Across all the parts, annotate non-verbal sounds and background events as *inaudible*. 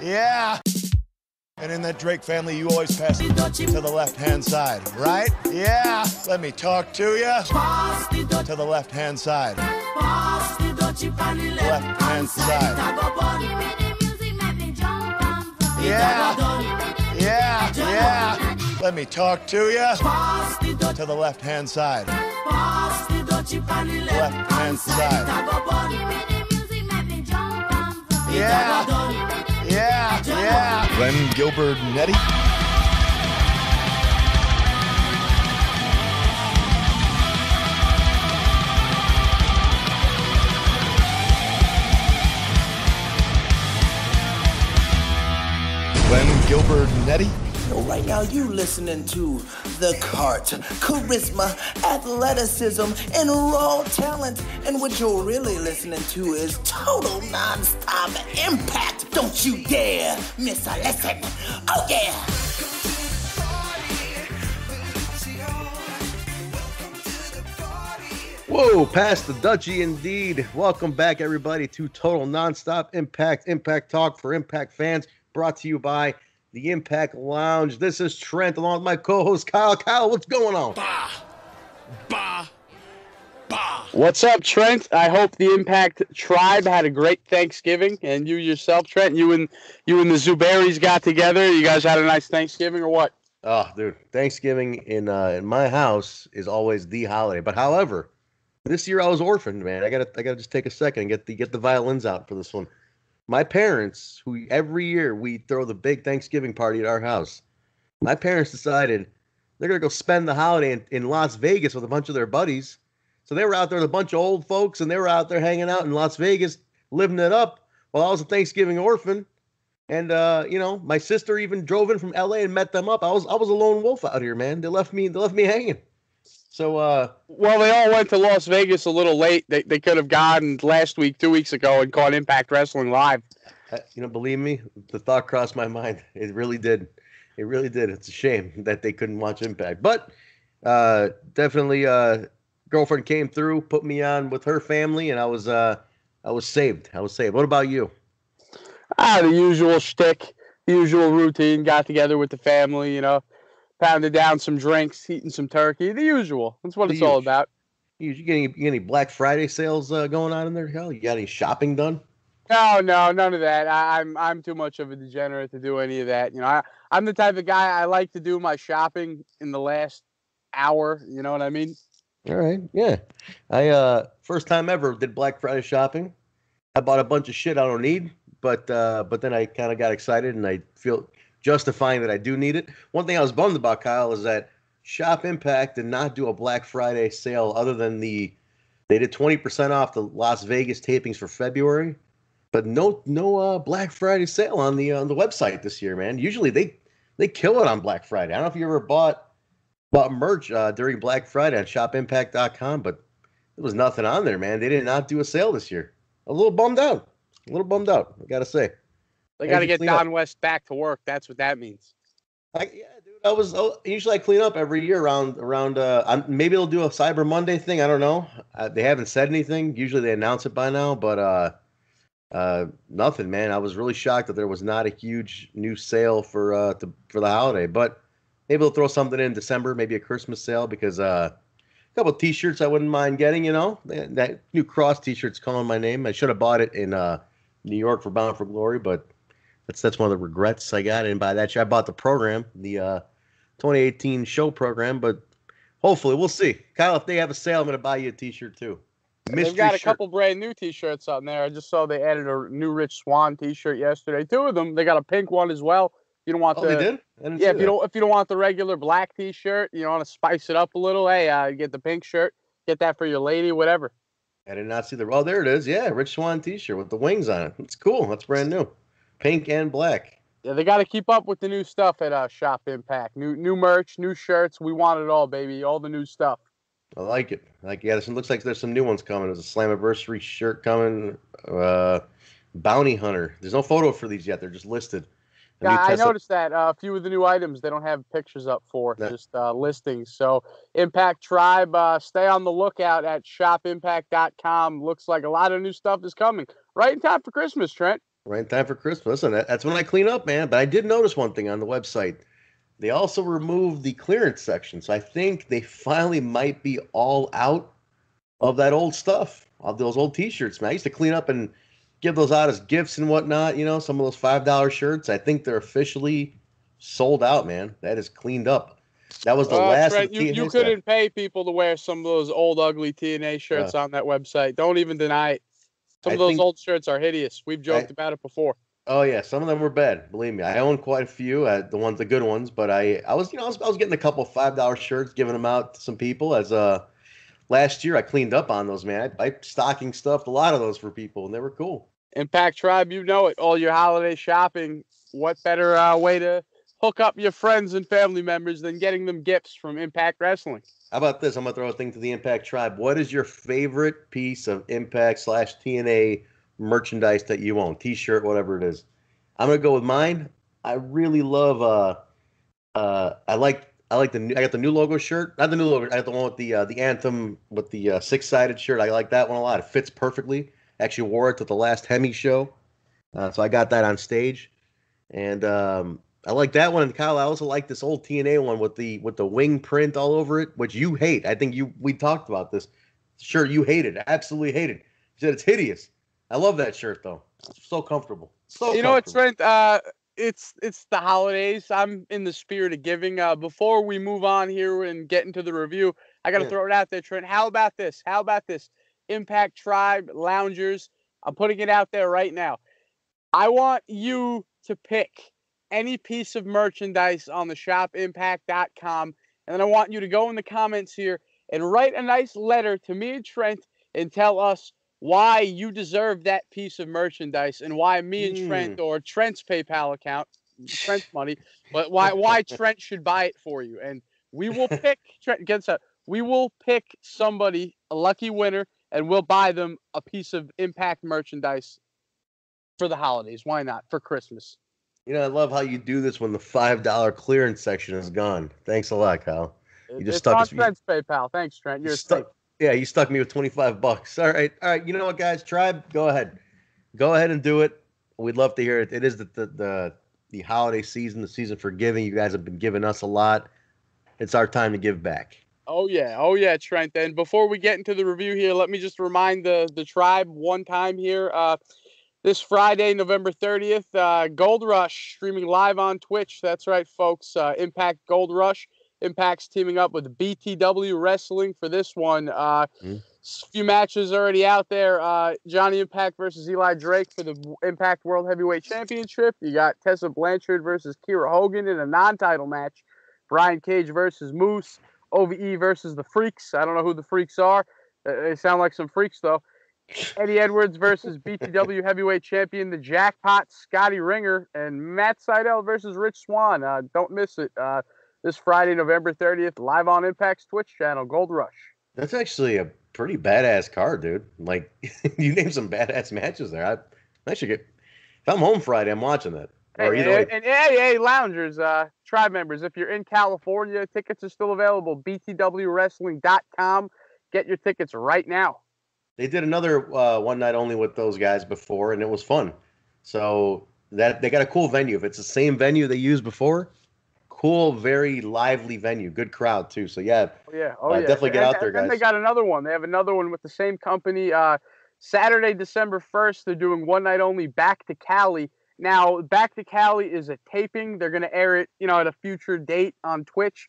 Yeah. And in that Drake family, you always pass to the left hand side, right? Yeah. Let me talk to you. To the left hand side. Left hand side. Yeah. Yeah. Yeah. Let me talk to you. To the left hand side. Left hand side. Yeah. Yeah. Glenn Gilbert Nettie. Glenn Gilbert Nettie. Right now you listening to the cart, charisma, athleticism, and raw talent. And what you're really listening to is total non-stop impact. Don't you dare miss a lesson. Oh yeah. Whoa, past the Dutchie indeed. Welcome back, everybody, to Total Nonstop Impact, Impact Talk for Impact fans, brought to you by the Impact Lounge. This is Trent, along with my co-host Kyle. Kyle, what's going on? Bah, bah, bah. What's up, Trent? I hope the Impact Tribe had a great Thanksgiving, and you yourself, Trent, you and you and the Zuberis got together. You guys had a nice Thanksgiving, or what? Oh, dude, Thanksgiving in uh, in my house is always the holiday. But however, this year I was orphaned, man. I gotta I gotta just take a second and get the get the violins out for this one. My parents, who every year we throw the big Thanksgiving party at our house, my parents decided they're gonna go spend the holiday in, in Las Vegas with a bunch of their buddies. So they were out there with a bunch of old folks, and they were out there hanging out in Las Vegas, living it up, while I was a Thanksgiving orphan. And uh, you know, my sister even drove in from LA and met them up. I was I was a lone wolf out here, man. They left me they left me hanging. So uh Well, they all went to Las Vegas a little late. They they could have gone last week, two weeks ago, and caught Impact Wrestling live. Uh, you know, believe me, the thought crossed my mind. *laughs* It really did. It really did. It's a shame that they couldn't watch Impact, but uh, definitely, uh, girlfriend came through, put me on with her family, and I was, uh, I was saved. I was saved. What about you? Ah, the usual shtick, the usual routine. Got together with the family, you know, pounded down some drinks, eating some turkey. The usual. That's what The it's all about. You, you get any, you get any Black Friday sales uh, going on in there? Hell, you got any shopping done? No, no, none of that. I, I'm I'm too much of a degenerate to do any of that. You know, I, I'm the type of guy I like to do my shopping in the last hour. You know what I mean? All right, yeah. I uh, first time ever did Black Friday shopping. I bought a bunch of shit I don't need, but uh, but then I kind of got excited and I feel justifying that I do need it. One thing I was bummed about, Kyle, is that Shop Impact did not do a Black Friday sale other than the they did twenty percent off the Las Vegas tapings for February, but no no uh, Black Friday sale on the on the website this year, man. Usually they they kill it on Black Friday. I don't know if you ever bought bought merch uh, during Black Friday on shopimpact.com, but there was nothing on there, man. They did not do a sale this year. A little bummed out. A little bummed out. I gotta say. They got to get clean up. Don West back to work. That's what that means. I, yeah, dude. I was oh, usually I clean up every year around around. Uh, maybe they'll do a Cyber Monday thing. I don't know. Uh, they haven't said anything. Usually they announce it by now, but uh, uh, nothing, man. I was really shocked that there was not a huge new sale for uh to, for the holiday. But maybe they'll throw something in December, maybe a Christmas sale because uh, a couple of T-shirts I wouldn't mind getting. You know, that, that new Cross T-shirt's calling my name. I should have bought it in uh, New York for Bound for Glory, but that's that's one of the regrets I got. I didn't that. I bought the program, the uh, 2018 show program, but hopefully we'll see. Kyle, if they have a sale, I'm gonna buy you a T-shirt too. They've got a shirt. couple brand new T-shirts on there. I just saw they added a new Rich Swann T-shirt yesterday. Two of them. They got a pink one as well. You don't want Oh, the they did. Yeah. If you don't if you don't want the regular black T-shirt, you want to spice it up a little. Hey, uh, get the pink shirt. Get that for your lady, whatever. I did not see the. Oh, there it is. Yeah, Rich Swann T-shirt with the wings on it. It's cool. That's brand new, pink and black. Yeah, they got to keep up with the new stuff at uh, Shop Impact. New new merch, new shirts. We want it all, baby. All the new stuff. I like it. Like yeah, this looks like there's some new ones coming. There's a Slammiversary shirt coming. Uh, Bounty Hunter. There's no photo for these yet. They're just listed. Yeah, I noticed that uh, a few of the new items they don't have pictures up for, No. just uh, listings. So Impact Tribe, uh, stay on the lookout at shopimpact.com. Looks like a lot of new stuff is coming right in time for Christmas, Trent. Right in time for Christmas. and that's when I clean up, man. But I did notice one thing on the website. They also removed the clearance section. So I think they finally might be all out of that old stuff, of those old t-shirts, man. I used to clean up and give those out as gifts and whatnot, you know, some of those five dollar shirts. I think they're officially sold out, man. That is cleaned up. That was the Uh, last. You, you couldn't pay people to wear some of those old ugly TNA shirts on that website. Don't even deny it. Some I of those think- old shirts are hideous. We've joked about it before. Oh yeah, some of them were bad. Believe me, I own quite a few. Uh, the ones, the good ones. But I, I was, you know, I was, I was getting a couple five dollar shirts, giving them out to some people. As uh, last year I cleaned up on those, man. I, I stocking stuffed a lot of those for people, and they were cool. Impact Tribe, you know it. All your holiday shopping. What better uh, way to hook up your friends and family members than getting them gifts from Impact Wrestling? How about this? I'm gonna throw a thing to the Impact Tribe. What is your favorite piece of Impact slash TNA merchandise that you own? T-shirt, whatever it is. I'm gonna go with mine. I really love. Uh, uh, I like. I like the. New, I got the new logo shirt. Not the new logo. I got the one with the uh, the anthem with the uh, six sided shirt. I like that one a lot. It fits perfectly. Actually wore it to the last Hemi show, uh, so I got that on stage, and um, I like that one. And Kyle, I also like this old TNA one with the with the wing print all over it, which you hate. I think you we talked about this. Sure, you hate it. Absolutely hate it. You said it's hideous. I love that shirt though. It's so comfortable. So you know what. Trent? Uh, it's it's the holidays. I'm in the spirit of giving. Uh, before we move on here and get into the review, I got to Yeah. throw it out there, Trent. How about this? How about this? Impact Tribe Loungers. I'm putting it out there right now. I want you to pick any piece of merchandise on the shopimpact.com, and then I want you to go in the comments here and write a nice letter to me and Trent and tell us why you deserve that piece of merchandise and why me and Trent hmm. or Trent's PayPal account, Trent's *laughs* money, but why why Trent should buy it for you. And we will *laughs* pick Trent gets up. We will pick somebody, a lucky winner, and we'll buy them a piece of Impact merchandise for the holidays. Why not? For Christmas. You know, I love how you do this when the five dollar clearance section is gone. Thanks a lot, Kyle. It- just it's stuck on us- you- Trent's PayPal. Thanks, Trent. You You're stuck- safe. yeah, you stuck me with twenty five bucks. All right, all right. You know what, guys? Tribe, go ahead, go ahead and do it. We'd love to hear it. It is the the the, the holiday season, the season for giving. You guys have been giving us a lot. It's our time to give back. Oh yeah, oh yeah, Trent. And before we get into the review here, let me just remind the the tribe one time here. Uh, this Friday, November 30th, uh, Gold Rush streaming live on Twitch. That's right, folks. Uh, Impact Gold Rush. Impact's teaming up with BTW Wrestling for this one. Uh, s- few matches already out there. Uh, Johnny Impact versus Eli Drake for the Impact World Heavyweight Championship. You got Tessa Blanchard versus Kiera Hogan in a non-title match. Brian Cage versus Moose. OVE versus the Freaks. I don't know who the Freaks are. Uh, They sound like some freaks though. Eddie Edwards versus BTW Heavyweight Champion, the Jackpot, Scotty Ringer, and Matt Sydal versus Rich Swann. Uh, don't miss it. Uh, this Friday, November 30th, live on Impact's Twitch channel, Gold Rush. That's actually a pretty badass card, dude. Like *laughs* you named some badass matches there. I, I should get. If I'm home Friday, I'm watching that. Or Hey, either way, and, and hey, hey, loungers, uh, tribe members, if you're in California, tickets are still available. BTWWrestling.com. Get your tickets right now. They did another uh, one night only with those guys before, and it was fun. So that they got a cool venue. If it's the same venue they used before, cool, very lively venue, good crowd too. So yeah, Oh yeah, oh Uh, yeah. definitely get And- out there, guys. and they got another one. They have another one with the same company. Uh, Saturday, December first, they're doing one night only. Back to Cali. Now, Back to Cali is a taping. They're gonna air it, you know, at a future date on Twitch.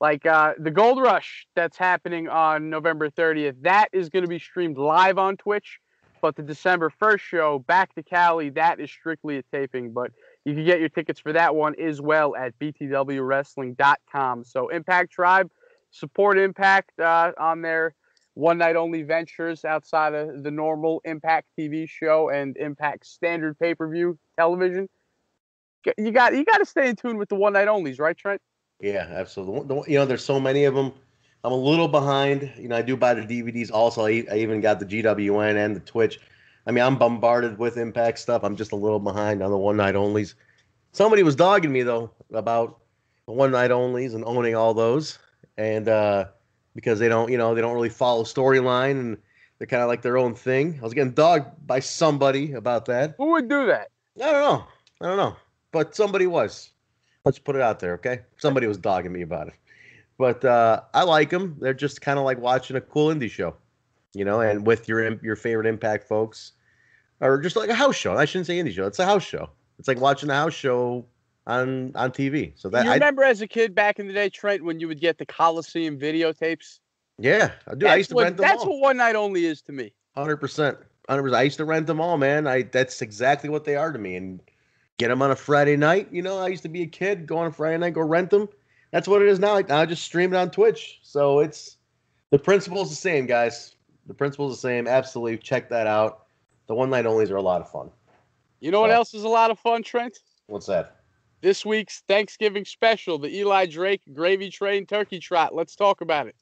Like uh, the Gold Rush that's happening on November 30th, that is going to be streamed live on Twitch. But the December 1st show, Back to Cali, that is strictly a taping. But you can get your tickets for that one as well at btwwrestling.com. So Impact Tribe, support Impact uh, on their one night only ventures outside of the normal Impact TV show and Impact standard pay per view television. You got you got to stay in tune with the one night onlys, right, Trent? Yeah, absolutely. You know, there's so many of them. I'm a little behind. You know, I do buy the DVDs. Also, I, I even got the GWN and the Twitch. I mean, I'm bombarded with Impact stuff. I'm just a little behind on the one night onlys. Somebody was dogging me though about the one night onlys and owning all those, and uh, because they don't, you know, they don't really follow storyline and they're kind of like their own thing. I was getting dogged by somebody about that. Who would do that? I don't know. I don't know. But somebody was. Let's put it out there, okay? Somebody was dogging me about it. But uh, I like them. They're just kind of like watching a cool indie show, you know, and with your your favorite Impact folks, or just like a house show. I shouldn't say indie show. It's a house show. It's like watching a house show on on TV. So that you I, remember as a kid back in the day, Trent, when you would get the Coliseum videotapes? yeah, dude, That's I used to what, rent them That's all. what one night only is to me. Hundred percent, hundred percent. I used to rent them all, man. I that's exactly what they are to me. And get them on a Friday night. You know, I used to be a kid, go on a Friday night, go rent them. That's what it is now. Like I just stream it on Twitch. So it's the principle's the same, guys. The principle's the same. Absolutely, check that out. The one night onlys are a lot of fun. You know what else is a lot of fun, Trent? What's that? This week's Thanksgiving special, the Eli Drake Gravy Train Turkey Trot. Let's talk about it.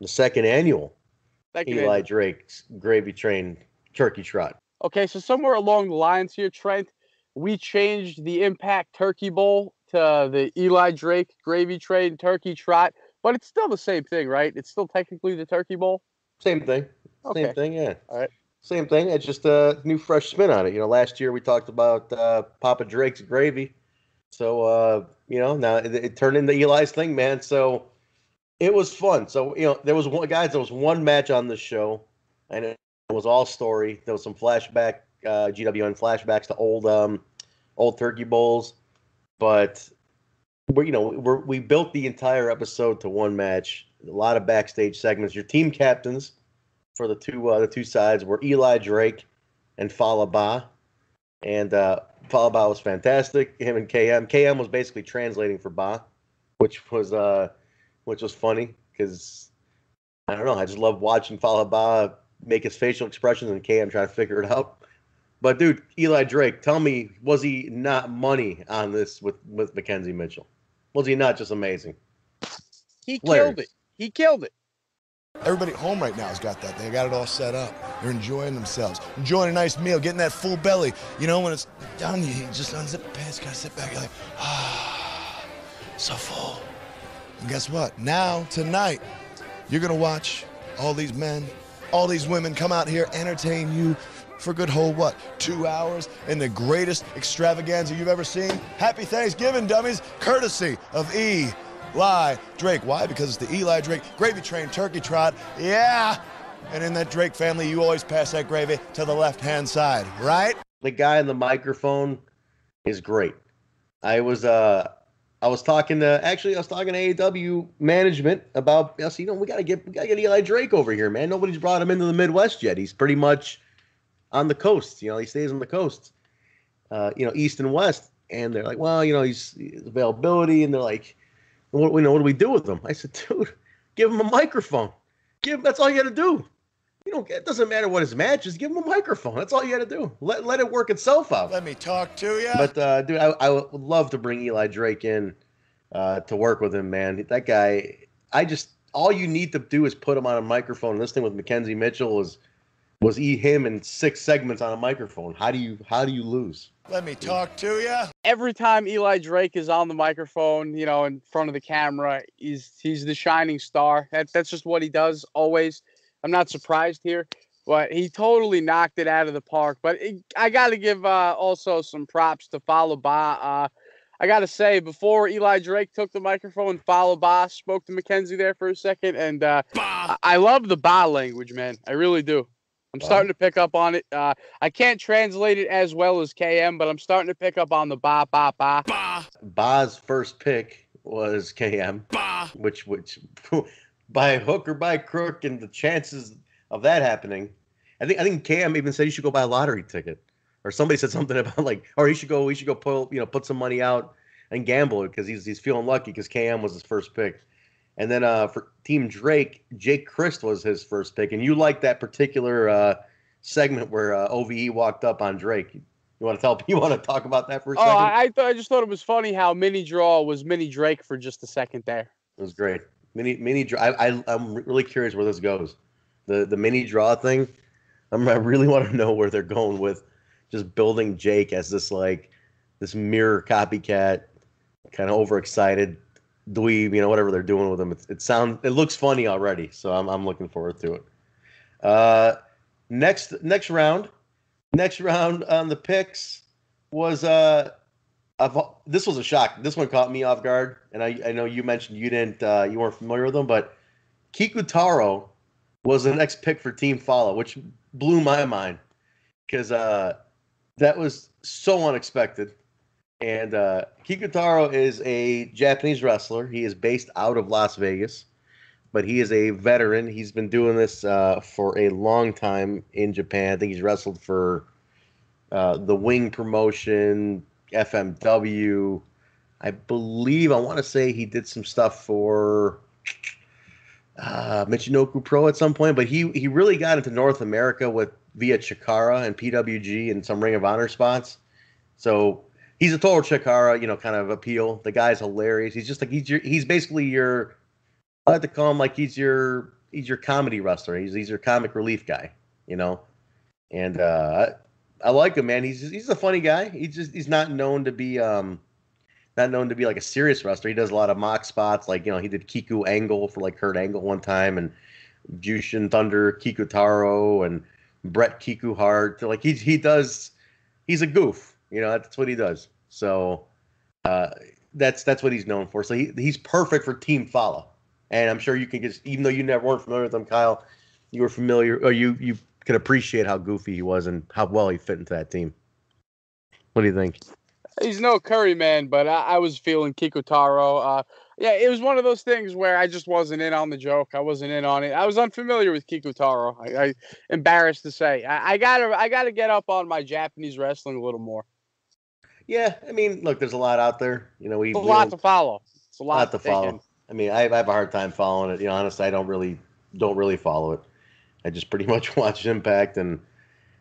The second annual Second Eli inning. Drake's Gravy Train Turkey Trot. Okay, so somewhere along the lines here, Trent, we changed the Impact Turkey Bowl to the Eli Drake Gravy Train Turkey Trot, but it's still the same thing, right? It's still technically the Turkey Bowl. Same thing. Okay. Same thing. Yeah. All right. Same thing. It's just a new, fresh spin on it. You know, last year we talked about uh, Papa Drake's gravy, so uh, you know now it, it turned into Eli's thing, man. So it was fun. So you know, there was one guys. There was one match on this show, and it was all story. There was some flashback, uh, GWN flashbacks to old, um, old turkey bowls, but we you know we're, we built the entire episode to one match. A lot of backstage segments. Your team captains for the two uh, the two sides were Eli Drake and Fallah Bah, and uh, Fallah Bah was fantastic. Him and KM. KM was basically translating for Ba, which was uh, which was funny because I don't know. I just love watching Fallah Bah make his facial expressions and KM trying to figure it out. But dude, Eli Drake, tell me, was he not money on this with with McKenzie Mitchell? Was he not just amazing? He Hilarious. killed it. He killed it. Everybody at home right now has got that. They got it all set up. They're enjoying themselves, enjoying a nice meal, getting that full belly. You know, when it's done, you just unzip the pants, kind of sit back, you're like, ah, so full. And guess what? Now, tonight, you're going to watch all these men, all these women come out here, entertain you for good whole, what, two hours in the greatest extravaganza you've ever seen? Happy Thanksgiving, dummies, courtesy of E. Eli Drake. Why? Because it's the Eli Drake Gravy Train Turkey Trot. Yeah! And in that Drake family, you always pass that gravy to the left hand side, right? the guy on the microphone is great. I was uh I was talking to actually I was talking to AAW management about yes, you know, we gotta get we gotta get Eli Drake over here, man. Nobody's brought him into the Midwest yet. He's pretty much on the coast, you know, he stays on the coast. Uh, you know, east and west. And they're like, well, you know, he's his availability, and they're like, what you know, what do we do with him? I said, dude, give him a microphone. Give him that's all you gotta do. You don't it doesn't matter what his match is, give him a microphone. That's all you gotta do. Let let it work itself out. Let me talk to you. But uh, dude, I, I would love to bring Eli Drake in uh, to work with him, man. That guy, I just all you need to do is put him on a microphone. And this thing with McKenzie Mitchell was was eat him in six segments on a microphone. How do you how do you lose? Let me talk to you. Every time Eli Drake is on the microphone, you know, in front of the camera, he's he's the shining star. That, that's just what he does always. I'm not surprised here, but he totally knocked it out of the park. But it, I got to give uh, also some props to Fallah Bah. Uh, I got to say, before Eli Drake took the microphone, Fallah Bah spoke to McKenzie there for a second, and uh, Bah. I, I love the ba language, man. I really do. I'm starting to pick up on it. Uh, I can't translate it as well as KM, but I'm starting to pick up on the ba ba ba. Bah. Ba's first pick was KM, Ba. which which *laughs* by hook or by crook, and the chances of that happening. I think I think KM even said you should go buy a lottery ticket, or somebody said something *laughs* about like, or he should go, he should go pull, you know, put some money out and gamble because he's he's feeling lucky because KM was his first pick. And then uh, for Team Drake, Jake Crist was his first pick, and you like that particular uh, segment where uh, OVE walked up on Drake. You want to tell? *laughs* You want to talk about that for a Oh, second? I, I thought I just thought it was funny how Mini Draw was Mini Drake for just a second there. It was great. Mini mini draw. I, I I'm really curious where this goes. The the mini draw thing. I'm, I really *laughs* want to know where they're going with just building Jake as this like this mirror copycat, kind of overexcited dweeb. You know whatever they're doing with him. It, it sounds it looks funny already. So I'm I'm looking forward to it. Uh, next next round, next round on the picks. was uh, I've, this was a shock. This one caught me off guard, and I, I know you mentioned you didn't uh, you weren't familiar with him, but Kikutaro was the next pick for Team Fallah, which blew my mind because uh, that was so unexpected. And uh, Kikutaro is a Japanese wrestler. He is based out of Las Vegas, but he is a veteran. He's been doing this uh, for a long time in Japan. I think he's wrestled for uh, the Wing promotion, FMW. I believe, I want to say he did some stuff for uh, Michinoku Pro at some point, but he, he really got into North America with via Chikara and PWG and some Ring of Honor spots. So he's a total Chikara, you know, kind of appeal. The guy's hilarious. He's just like he's your, he's basically your I like to call him like he's your he's your comedy wrestler. He's he's your comic relief guy, you know. And uh I, I like him, man. He's just, he's a funny guy. He's just he's not known to be um not known to be like a serious wrestler. He does a lot of mock spots, like you know he did Kiku Angle for like Kurt Angle one time, and Jushin Thunder Kikutaro and Brett Kiku Hart. Like he he does, he's a goof. You know that's what he does. So uh, that's that's what he's known for. So he, he's perfect for Team Fallah. And I'm sure you can just even though you never weren't familiar with him, Kyle, you were familiar or you you could appreciate how goofy he was and how well he fit into that team. What do you think? He's no Curry man, but I, I was feeling Kikutaro. Uh, yeah, it was one of those things where I just wasn't in on the joke. I wasn't in on it. I was unfamiliar with Kikutaro. I, I embarrassed to say. I, I, gotta I gotta get up on my Japanese wrestling a little more. Yeah, I mean, look, there's a lot out there. You know, we a lot to follow. It's a lot, lot to follow. In. I mean, I, I, have a hard time following it. You know, honestly, I don't really don't really follow it. I just pretty *laughs* much watch Impact and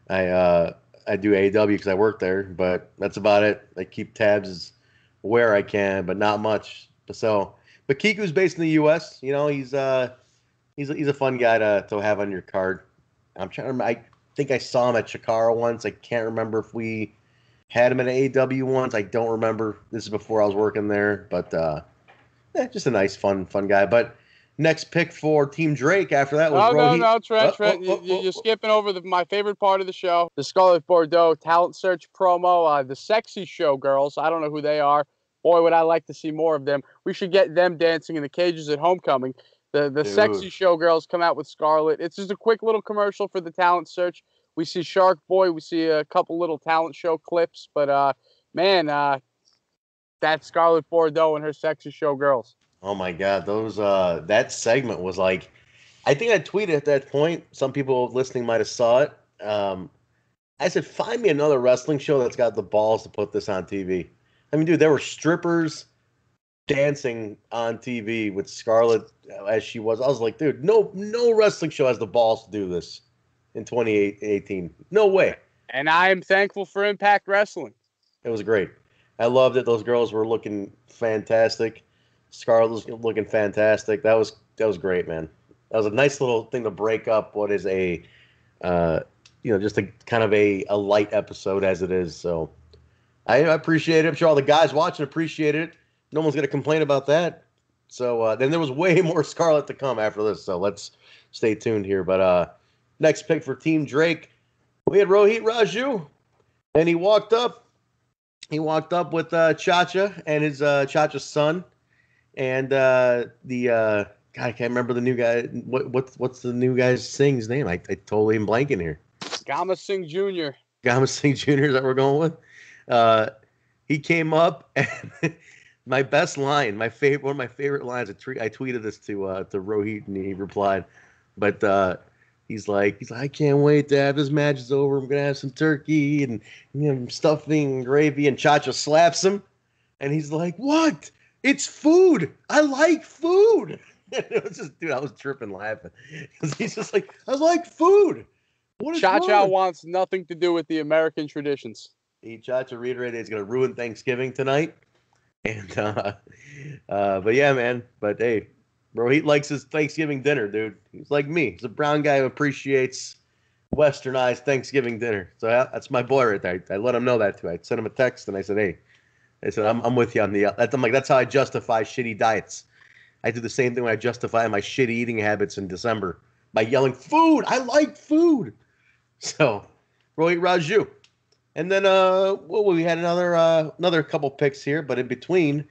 I uh I do AAW because I work there, but that's about it. I keep tabs where I can, but not much. So, but Kiku's based in the U.S. You know, he's uh he's a, he's a fun guy to to have on your card. I'm trying to. I think I saw him at Chikara once. I can't remember if we had him at AAW once. I don't remember. This is before I was working there, but uh, yeah, just a nice, fun, fun guy. But next pick for Team Drake after that was oh, no, no, Trent, oh, Trent, oh, oh, you're skipping over the, my favorite part of the show, the Scarlett Bordeaux talent search promo, uh, the sexy show girls. I don't know who they are. Boy, would I like to see more of them. We should get them dancing in the cages at homecoming. The the Dude. sexy showgirls come out with Scarlett. It's just a quick little commercial for the talent search. We see Shark Boy. We see a couple little talent show clips. But uh, man, uh, that's Scarlett Bordeaux and her sexy showgirls. Oh my God, those uh, that segment was like, I think I tweeted at that point. Some people listening might have saw it. Um, I said, find me another wrestling show that's got the balls to put this on TV. I mean, dude, there were strippers dancing on TV with Scarlett as she was. I was like, dude, no, no wrestling show has the balls to do this in 2018. No way. And I am thankful for Impact Wrestling. It was great. I loved it. Those girls were looking fantastic. Scarlett was looking fantastic. That was that was great, man. That was a nice little thing to break up what is a, uh, you know, just a kind of a, a light episode as it is. So I, I appreciate it. I'm sure all the guys watching appreciated it. No one's gonna complain about that. So uh, then there was way *laughs* more Scarlett to come after this. So let's stay tuned here. But uh, next pick for Team Drake, we had Rohit Raju, and he walked up. He walked up with uh, Chacha and his uh, Chacha's son, and uh, the uh, God, I can't remember the new guy. What what's what's the new guy's Singh's name? I, I totally am blanking here. Gama Singh Jr. Gama Singh Jr. is that we're going with. Uh, he came up *laughs* and my best line, my favorite, one of my favorite lines. I, I tweeted this to uh, to Rohit and he replied, but uh, he's like, he's like, I can't wait to have this match is over. I'm gonna have some turkey and you know stuffing and gravy. And Chacha slaps him, and he's like, what? It's food. I like food. *laughs* it was just, dude, I was tripping laughing *laughs* he's just like, I like food. What is Cha Cha wants nothing to do with the American traditions. He Cha Cha reiterated he's going to ruin Thanksgiving tonight. And, *laughs* uh, uh, but yeah, man. But hey, bro, he likes his Thanksgiving dinner, dude. He's like me. He's a brown guy who appreciates westernized Thanksgiving dinner. So that's my boy right there. I let him know that too. I sent him a text and I said, hey, I said, I'm, I'm with you on the. I'm like, that's how I justify shitty diets. I do the same thing when I justify my shitty eating habits in December by yelling, "Food! I like food." *laughs* So, Roy Raju, And then uh, well, we had another uh, another couple picks here, but in between,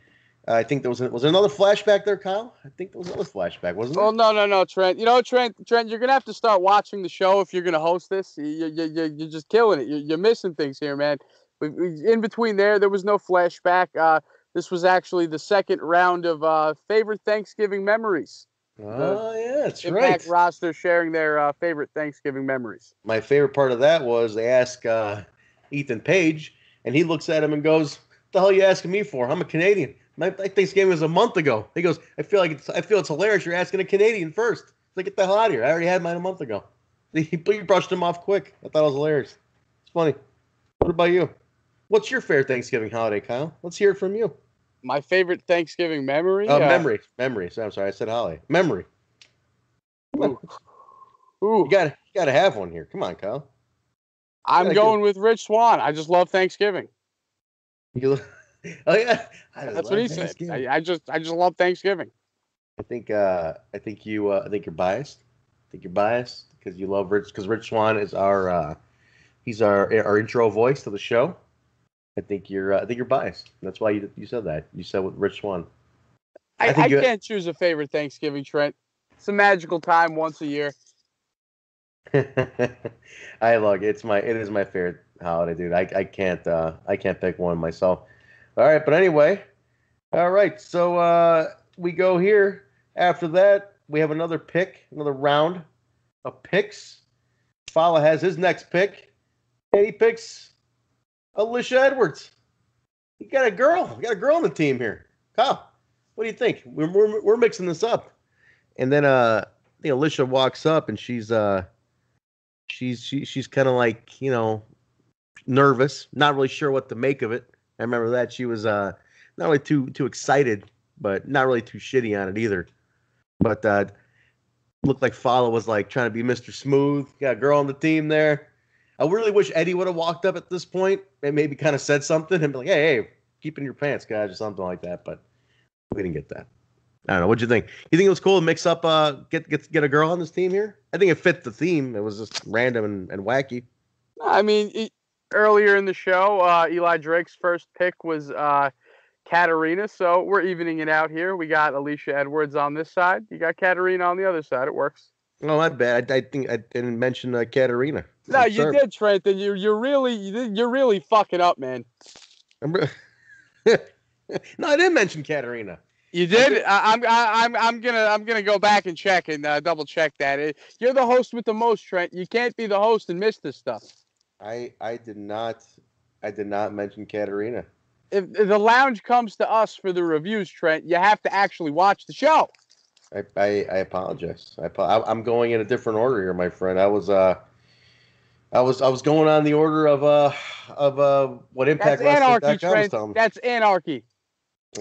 I think there was a, was there another flashback there, Kyle. I think there was another flashback, wasn't Oh there? no no no Trent! You know Trent Trent, you're gonna have to start watching the show if you're gonna host this. You you you you're just killing it. You're, you're missing things here, man. In between there, there was no flashback. Uh, this was actually the second round of uh, favorite Thanksgiving memories. Oh yeah, that's Impact right. roster sharing their uh, favorite Thanksgiving memories. My favorite part of that was they ask uh, Ethan Page, and he looks at him and goes, What "The hell are you asking me for? I'm a Canadian. My, my Thanksgiving was a month ago." He goes, "I feel like it's I feel it's hilarious. You're asking a Canadian first. It's like get the hell out of here. I already had mine a month ago." *laughs* He, he brushed him off quick. I thought it was hilarious. It's funny. What about you? What's your favorite Thanksgiving holiday, Kyle? Let's hear it from you. My favorite Thanksgiving memory. Uh, uh, memory, memory. So I'm sorry, I said holiday. Memory. Ooh, You got you got to have one here. Come on, Kyle. I'm going with Rich Swann. I just love Thanksgiving. You, *laughs* oh yeah, I That's what he said. I, I just I just love Thanksgiving. I think uh, I think you uh, I think you're biased. I think you're biased because you love Rich because Rich Swann is our uh, he's our our intro voice to the show. I think you're uh, I think you're biased. That's why you you said that. You said with Rich Swann. I I, I, you- can't choose a favorite Thanksgiving, Trent. It's a magical time once a year. *laughs* I love it. It's my it is my favorite holiday, dude. I, I can't uh I can't pick one myself. All right, but anyway, all right. So uh we go here. After that, we have another pick, another round of picks. Fallah has his next pick, and he picks Alicia Edwards. You got a girl. You got a girl on the team here. Kyle, what do you think? We're we're, we're mixing this up. And then uh think Alicia walks up and she's uh she's she, she's kind of like you know nervous not really sure what to make of it i remember that she was uh not really too too excited but not really too shitty on it either but uh looked like Fallah was like trying to be mr smooth got a girl on the team there i really wish eddie would have walked up at this point and maybe kind of said something and be like hey hey keep in your pants guys or something like that but we didn't get that I don't know. What'd you think? You think it was cool to mix up, uh, get get get a girl on this team here? I think it fit the theme. It was just random and, and wacky. I mean, e- earlier in the show, uh, Eli Drake's first pick was uh, Katarina, so we're evening it out here. We got Alicia Edwards on this side. You got Katarina on the other side. It works. No, my bad. I, I think I didn't mention uh, Katarina. No, I'm you sorry. did, Trent. and You you're really you're really fucking up, man. Re- *laughs* no, I didn't mention Katarina. You did. I, I'm I'm I'm gonna I'm gonna go back and check and uh, double check that. It, you're the host with the most, Trent. You can't be the host and miss this stuff. I I did not I did not mention Katarina. If, if the lounge comes to us for the reviews, Trent, you have to actually watch the show. I I, I apologize. I, I'm going in a different order here, my friend. I was uh I was I was going on the order of uh of uh what impact That's anarchy, Trent. telling me. That's anarchy.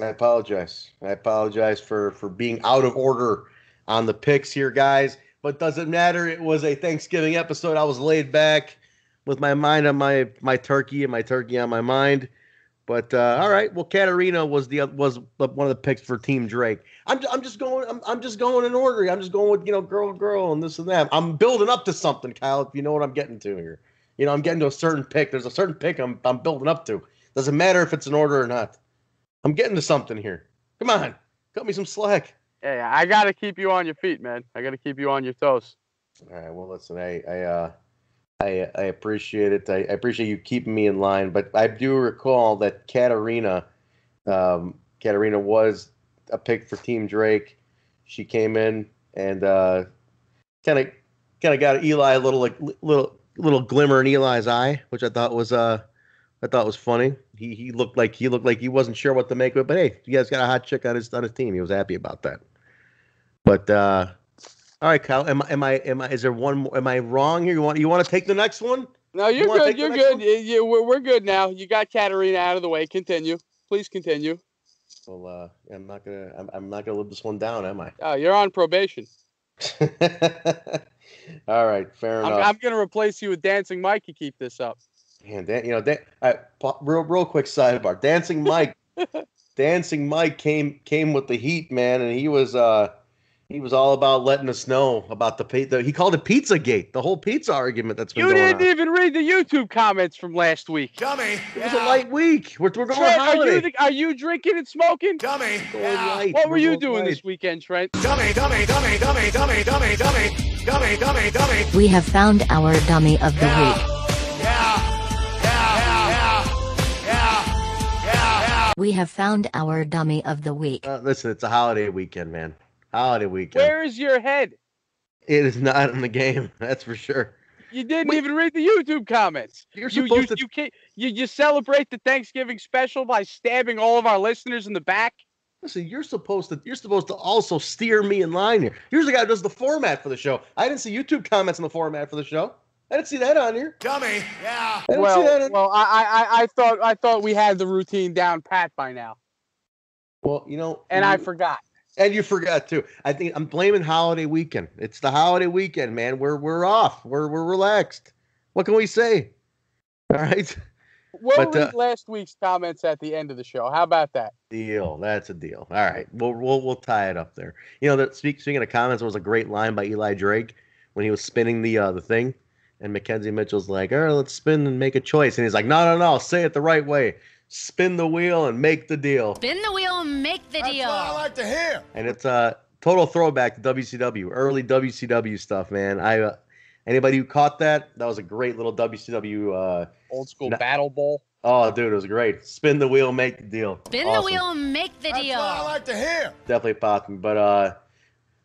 I apologize. I apologize for for being out of order on the picks here, guys. But doesn't matter. It was a Thanksgiving episode. I was laid back with my mind on my my turkey and my turkey on my mind. But uh, all right. Well, Katarina was the was one of the picks for Team Drake. I'm I'm just going. I'm, I'm just going in order. I'm just going with you know girl girl and this and that. I'm building up to something, Kyle. If you know what I'm getting to here. You know, I'm getting to a certain pick. There's a certain pick I'm I'm building up to. Doesn't matter if it's in order or not. I'm getting to something here. Come on, cut me some slack. Hey, I gotta keep you on your feet, man. I gotta keep you on your toes. All right. Well, listen, I I uh, I I appreciate it. I, I appreciate you keeping me in line. But I do recall that Katarina, um, Katarina was a pick for Team Drake. She came in and kind of kind of got Eli a little like little little glimmer in Eli's eye, which I thought was uh I thought was funny. He he looked like he looked like he wasn't sure what to make of it. But hey, you guys got a hot chick on his on his team. He was happy about that. But uh all right, Kyle. Am I am I am I is there one more am I wrong here? You want you want to take the next one? No, you're wanna good. You're good. You, you- we're, we're good now. You got Katarina out of the way. Continue. Please continue. Well, uh, I'm not gonna I'm, I'm not gonna live this one down, am I? Oh, you're on probation. *laughs* All right, fair I'm, enough. I'm gonna replace you with Dancing Mike. You keep this up. Man, Dan, you know, Dan, all right, real, real quick sidebar. Dancing Mike, *laughs* Dancing Mike came came with the heat, man, and he was uh He was all about letting us know about the, the he called it Pizza Gate, the whole pizza argument that's been You going didn't on. even read the YouTube comments from last week. Dummy. It was a light week. We're, we're going Trent, are you the, are you drinking and smoking? Dummy. Yeah. light. What were We're you doing light. this weekend, Trent? Dummy, dummy, dummy, dummy, dummy, dummy, dummy, dummy, dummy, dummy. We have found our dummy of the Yeah. week. Yeah. Yeah. Yeah. Yeah. Yeah. Yeah. We have found our dummy of the week. Uh, listen, it's a holiday weekend, man. Holiday weekend. Where is your head? It is not in the game, *laughs* that's for sure. You didn't Wait. even read the YouTube comments. You're You you supposed to. you, can't, you you celebrate the Thanksgiving special by stabbing all of our listeners in the back. Listen, you're supposed to. You're supposed to also steer me in line here. Here's the guy who does the format for the show. I didn't see YouTube comments on the format for the show. I didn't see that on here. Dummy. Yeah. I didn't see that. Well, well, I, I I- I thought I thought we had the routine down pat by now, well, you know, and I forgot. And you forgot too. I think I'm blaming holiday weekend. It's the holiday weekend, man. We're we're off. We're we're relaxed. What can we say? *laughs* All right, We'll But, read uh, last week's comments at the end of the show. How about that? deal. That's a deal. All right, we'll we'll we'll tie it up there. You know, that speak, speaking of comments, there was a great line by Eli Drake when he was spinning the uh, the thing, and McKenzie Mitchell's like, "All right, let's spin and make a choice," and he's like, "No, no, no, say it the right way. Spin the wheel and make the deal." Spin the wheel and make the That's what I like to hear. And it's a total throwback to WCW, early WCW stuff, man. I uh, anybody who caught that, that was a great little WCW. Uh, Old school No- battle bowl. oh, dude, it was great. Spin the wheel, make the deal. Spin Awesome. the wheel make the That's deal. what I like to hear. definitely popping. But uh,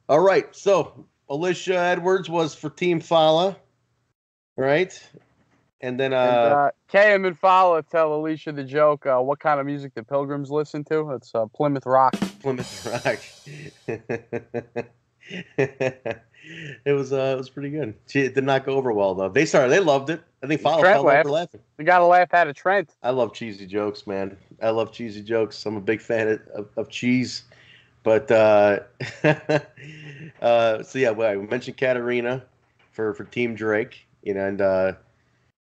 all right. So Alicia Edwards was for Team Fallah, right? And then uh, and, uh, KM and Fallah tell Alicia the joke. Uh, what kind of music the Pilgrims listen to? It's uh, Plymouth Rock. Plymouth *laughs* Rock. *laughs* it was uh, it was pretty good. She, it did not go over well though. They started, they loved it. I think Fala Trent fell over laughing. We got to laugh out of Trent. I love cheesy jokes, man. I love cheesy jokes. I'm a big fan of, of, of cheese. But uh, *laughs* uh, so yeah, well, I mentioned Katarina for for Team Drake, you know, and uh,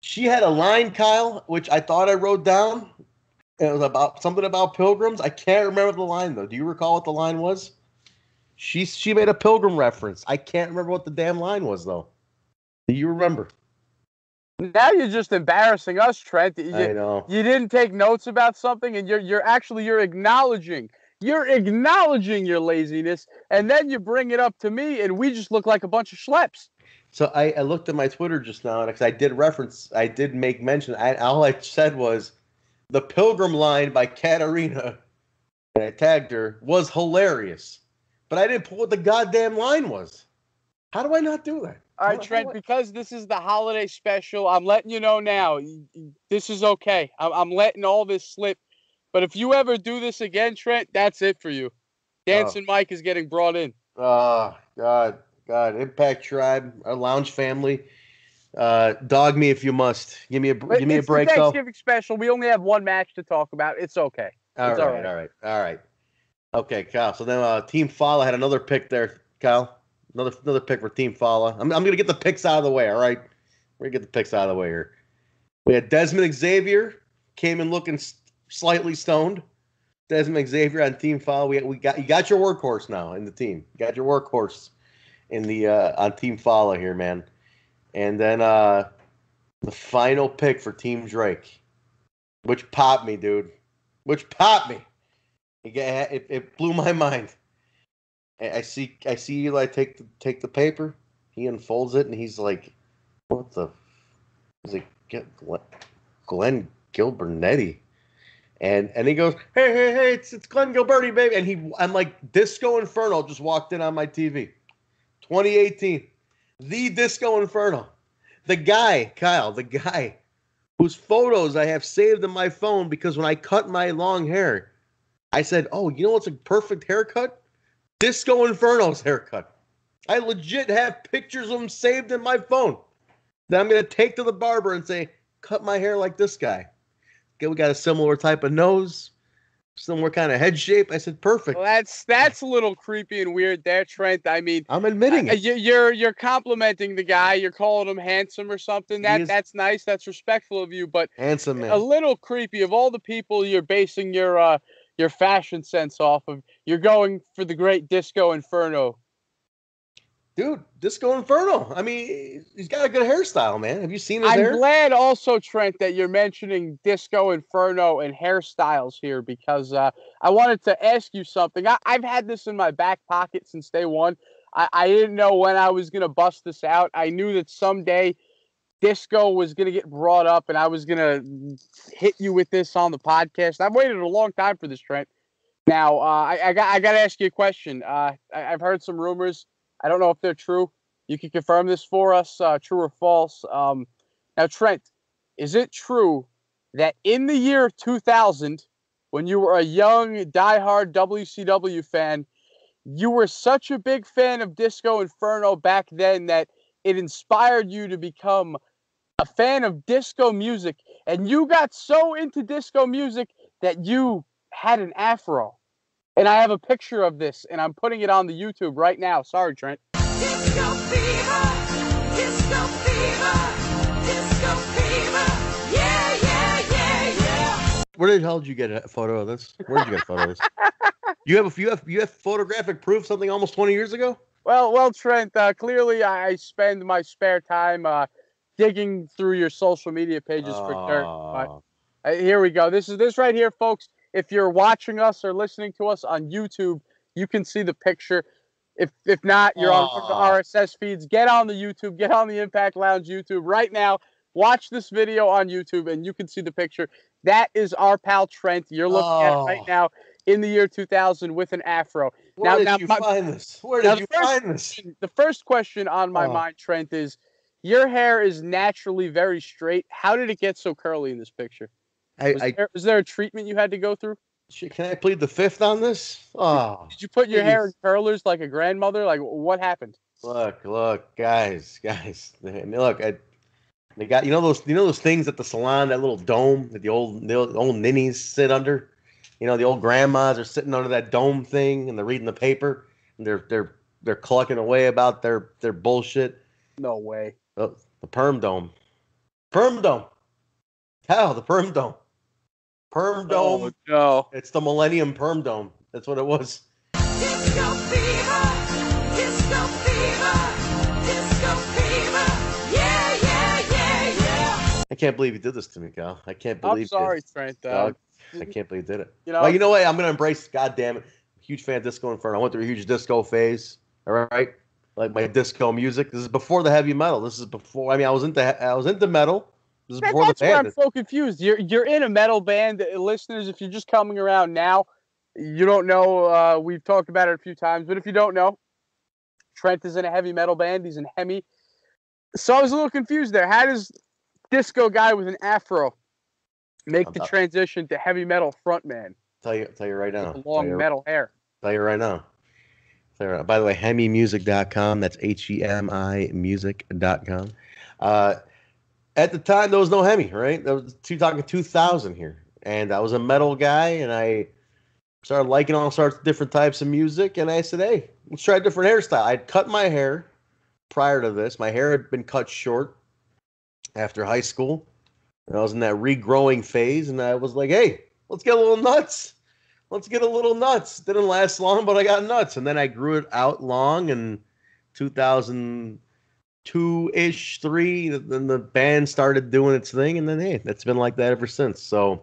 she had a line, Kyle, which I thought I wrote down. It was about something about pilgrims. I can't remember the line though. Do you recall what the line was? She she made a pilgrim reference. I can't remember what the damn line was though. Do you remember? Now you're just embarrassing us, Trent. You, I know. you didn't take notes about something, and you're you're actually you're acknowledging you're acknowledging your laziness, and then you bring it up to me, and we just look like a bunch of schleps. So I, I looked at my Twitter just now because I did reference, I did make mention. I, all I said was the Pilgrim line by Katarina, and I tagged her, was hilarious. But I didn't put what the goddamn line was. How do I not do that? All How- right, how Trent, do because this is the holiday special, I'm letting you know now. y- y- This is okay. I'm, I'm letting all this slip. But if you ever do this again, Trent, that's it for you. Oh. Dancing Mike is getting brought in. Oh God, God, Impact Tribe, our lounge family. Uh, dog me if you must. Give me a But give me a break though. Thanksgiving special. We only have one match to talk about. It's okay. All It's right, all right. all right, all right. Okay, Kyle. So then uh, Team Fallah had another pick there, Kyle. Another another pick for Team Fallah. I'm, I'm gonna get the picks out of the way. All right, we're gonna get the picks out of the way here. We had Dezmond Xavier came in looking slightly stoned. Dezmond Xavier on Team Fallah. We we got you got your workhorse now in the team. You got your workhorse in the uh, on Team Fallah here, man. And then uh, the final pick for Team Drake, which popped me, dude. Which popped me. It, it, it blew my *laughs* mind. I see I see Eli take the take the paper. He unfolds it and he's like, "What the?" He's like, "Get Glenn, Glenn Gilbernetti," and and he goes, "Hey hey hey! It's it's Glenn Gilberti, baby!" And he I'm like, "Disco Inferno" just walked in on my TV. 2018, the Disco Inferno. The guy, Kyle, the guy whose photos I have saved in my phone because when I cut my long hair, I said, "Oh, you know what's a perfect haircut? Disco Inferno's haircut." I legit have pictures of him saved in my phone that I'm gonna take to the barber and say, "Cut my hair like this guy." Okay, we got a similar type of nose, similar kind of head shape. I said, "Perfect." Well, that's that's a little creepy and weird there, Trent. I mean, I'm admitting uh, it. you- you're you're complimenting the guy. You're calling him handsome or something. That is- that's nice. That's respectful of you. But Handsome man. a little creepy of all the people you're basing your uh your fashion sense off of. You're going for the great Disco Inferno dude, Disco Inferno. I mean, he's got a good hairstyle, man. Have you seen his I'm hair? glad also, Trent, that you're mentioning Disco Inferno and hairstyles here because uh, I wanted to ask you something. I, I've had this in my back pocket since day one. I, I didn't know when I was going to bust this out. I knew that someday Disco was going to get brought up and I was going to hit you with this on the podcast. I've waited a long time for this, Trent. Now, uh, I, I got I got to ask you a question. Uh, I, I've heard some rumors. I don't know if they're true. You can confirm this for us, uh, true or false. Um, now, Trent, is it true that in the year 2000, when you were a young, diehard WCW fan, you were such a big fan of Disco Inferno back then that it inspired you to become a fan of disco music, and you got so into disco music that you had an afro. And I have a picture of this, and I'm putting it on the YouTube right now. Sorry, Trent. Disco fever, disco fever, disco fever. Yeah, yeah, yeah, yeah. Where the hell did you get a photo of this? Where did you get a photo of this? You have a you have you have photographic proof something almost 20 years ago? Well, well, Trent. Uh, clearly, I spend my spare time uh, digging through your social media pages for dirt. But uh, here we go. This is this right here, folks. If you're watching us or listening to us on YouTube, you can see the picture. If if not, you're on the RSS feeds. Get on the YouTube. Get on the Impact Lounge YouTube right now. Watch this video on YouTube, and you can see the picture. That is our pal Trent. You're looking at Oh. right now in the year 2000 with an afro. Where Now- did now you my- find this? Where did you find this? The first question on my Oh. mind, Trent, is your hair is naturally very straight. How did it get so curly in this picture? I, Was, I there, was there a treatment you had to go through? can I plead the fifth on this? Oh, Did you put your hair in curlers like a grandmother? Like what happened? look, look, guys, guys. Look, I, they got you know those you know those things at the salon, that little dome that the old the old old ninnies sit under. You know, the old grandmas are sitting under that dome thing and they're reading the paper and they're they're they're clucking away about their their bullshit. No way. Oh, the perm dome. Perm dome. Hell, the perm dome. Perm oh, dome. Oh, no. It's the Millennium Perm Dome. That's what it was. Disco fever, disco fever, disco fever. Yeah, yeah, yeah, yeah. I can't believe you did this to me, Cal. I can't believe. I'm sorry, it. Trent. Dog. I can't believe you did it. you know, well, you know what? I'm gonna embrace. God damn it! Huge fan of Disco Inferno. I went through a huge disco phase. All right, like my disco music. This is before the heavy metal. This is before. I mean, I was into I was into metal. This is That- that's where I'm so confused. You're you're in a metal band, Uh, listeners. If you're just coming around now, you don't know. Uh, we've talked about it a few times, but if you don't know, Trent is in a heavy metal band. He's in Hemi. So I was a little confused there. How does disco guy with an afro make the About- transition to heavy metal frontman Tell you, tell you right now. long you, metal hair? tell you right now. Tell you right- By the way, hemimusic.com. That's H E M I music.com. Uh, at the time there was no Hemi, right? That was two talking two thousand here, and I was a metal guy, and I started liking all sorts of different types of music, and I said, hey, let's try a different hairstyle. I'd cut my hair prior to this. My hair had been cut short after high school, and I was in that regrowing phase, and I was like, hey, let's get a little nuts. Let's get a little nuts. Didn't last long, but I got nuts, and then I grew it out long in 2000 two ish, three. Then the band started doing its thing, and then hey, it's been like that ever since. So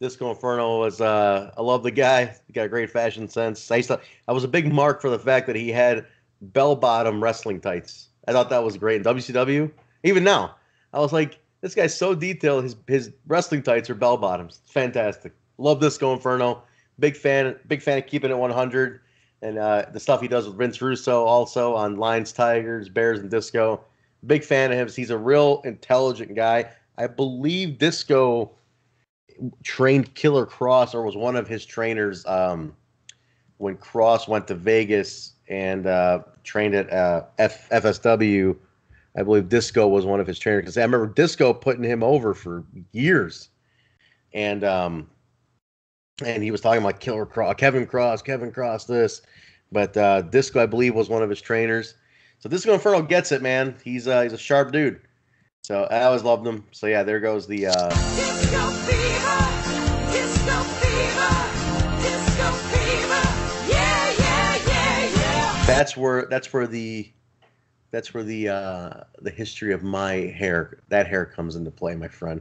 Disco Inferno was uh, I love the guy. He got a great fashion sense. I used to, I was a big mark for the fact that he had bell bottom wrestling tights. I thought that was great in WCW. Even now, I was like, this guy's so detailed. His his wrestling tights are bell bottoms. Fantastic. Love Disco Inferno. Big fan. Big fan of keeping it 100. And uh, the stuff he does with Vince Russo also on Lions, Tigers, Bears, and Disco. Big fan of him. He's a real intelligent guy. I believe Disco trained Killer Kross or was one of his trainers um, when Kross went to Vegas and uh, trained at uh, F- FSW. I believe Disco was one of his trainers because I remember Disco putting him over for years, and um, and he was talking about Killer Kross, Kevin Kross, Kevin Kross, this, but uh, Disco I believe was one of his trainers. So Disco Inferno gets it, man. He's uh, he's a sharp dude. So I always loved him. So yeah, there goes the. Uh, Disco fever, disco fever, disco fever. Yeah, yeah, yeah, yeah. that's where that's where the that's where the uh, the history of my hair that hair comes into play, my friend.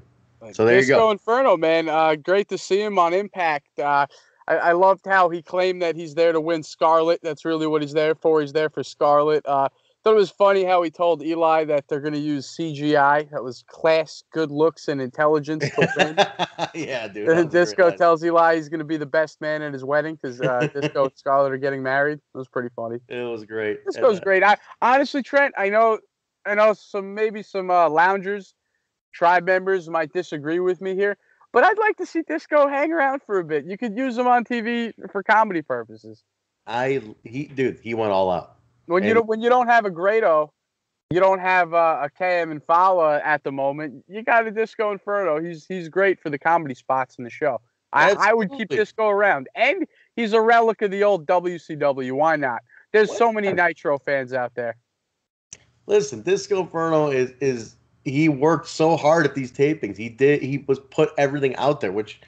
So there you Disco go. Inferno, man. Uh, great to see him on Impact. Uh, I, I loved how he claimed that he's there to win Scarlett. That's really what he's there for. He's there for Scarlett. Uh, thought it was funny how he told Eli that they're going to use CGI. That was class, good looks, and intelligence *laughs* yeah, dude. that *laughs* was a great Disco tells Eli he's going to be the best man at his wedding because uh, *laughs* Disco and Scarlett are getting married. It was pretty funny. It was great. Disco's And, uh, great. I honestly, Trent, I know, I know some maybe some uh, loungers, tribe members might disagree with me here, but I'd like to see Disco hang around for a bit. You could use him on TV for comedy purposes. I he dude, he went all out. When you don't when you don't have a Grado, you don't have uh, a KM and Fallah at the moment. You got a Disco Inferno. He's he's great for the comedy spots in the show. I, I would keep Disco around, and he's a relic of the old WCW. Why not? There's so many Nitro fans out there. Listen, Disco Inferno is is he worked so hard at these tapings. He did he was put everything out there, which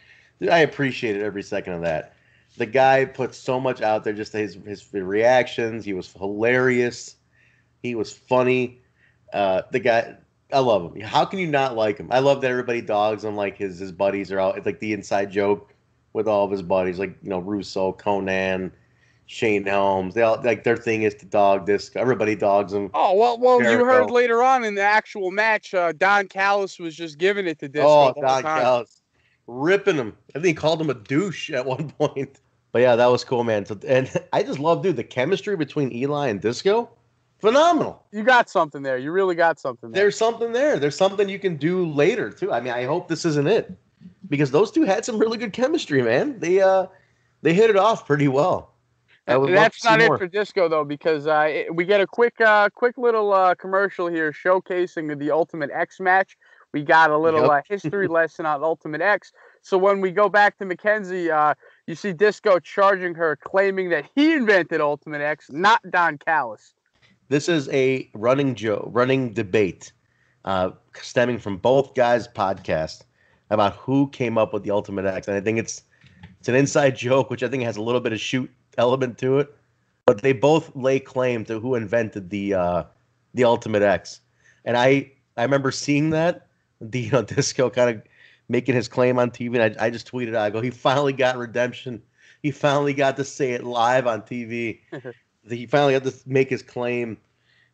I appreciated every second of that. The guy put so much out there, just his his reactions. He was hilarious. He was funny. Uh, the guy, I love him. How can you not like him? I love that everybody dogs him. Like his his buddies are out. It's like the inside joke with all of his buddies, like you know Russo, Konnan, Shane Helms. They all like their thing is to dog Disco. Everybody dogs him. Oh well, well, you heard later on in the actual match, uh, Don Callis was just giving it to Disco. Oh, Don. Callis, ripping him. I think he called him a douche at one *laughs* point. But yeah, that was cool, man. So, and I just love, dude, the chemistry between Eli and Disco, phenomenal. You got something there. You really got something there. There's something there. There's something you can do later too. I mean, I hope this isn't it, because those two had some really good chemistry, man. They uh, they hit it off pretty well. That's not more. it for Disco though, because uh, it- we get a quick, uh, quick little uh, commercial here showcasing the Ultimate X match. We got a little Yep. uh, history *laughs* lesson on Ultimate X. So when we go back to McKenzie, uh, you see Disco charging her, claiming that he invented Ultimate X, not Don Callis. this is a running joke, running debate, uh, stemming from both guys' podcast about who came up with the Ultimate X, and I think it's it's an inside *laughs* joke, which I think has a little bit of shoot element to it. But they both lay claim to who invented the uh, the Ultimate X, and I I remember seeing that the you know, *laughs* Disco kind of making his claim on TV, and I, I just tweeted, I go, he finally got redemption. He finally got to say it live on TV. *laughs* he finally got to make his claim,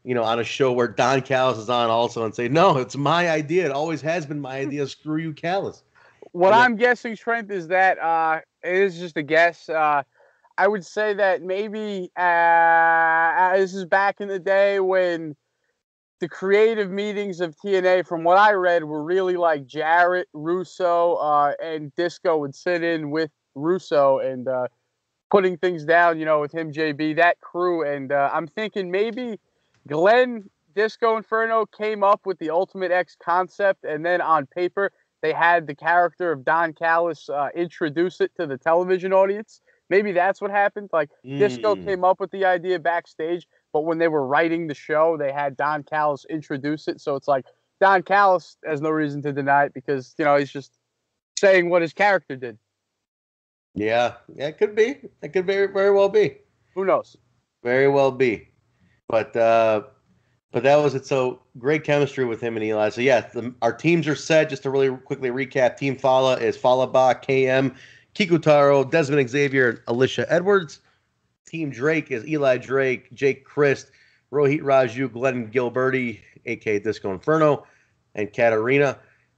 you know, on a show where Don Callis is on also and say, no, it's my idea. It always has been my idea. Screw you, Callis. What Yeah. I'm guessing, Trent, is that uh, it is just a guess. Uh, I would say that maybe uh, this is back in the day when the creative meetings of TNA, from what I read, were really like Jarrett, Russo, uh, and Disco would sit in with Russo and uh, putting things down, you know, with him, JB, that crew. And uh, I'm thinking maybe Glenn Disco Inferno came up with the Ultimate X concept, and then on paper, they had the character of Don Callis uh, introduce it to the television audience. Maybe that's what happened. Like Disco Mm. came up with the idea backstage, but when they were writing the show, they had Don Callis introduce it. So it's like Don Callis has no reason to deny it because you know he's just saying what his character did. Yeah, yeah, it could be. It could very, very well be. Who knows? Very well be. But uh but that was it. So great chemistry with him and Eli. So yeah, the, our teams are set. Just to really quickly recap, Team Fallah is Fallah Bah, KM, Kikutaro, Dezmond Xavier, Alicia Edwards. Team Drake is Eli Drake, Jake Crist, Rohit Raju, Glenn Gilberti, aka Disco Inferno, and Katarina.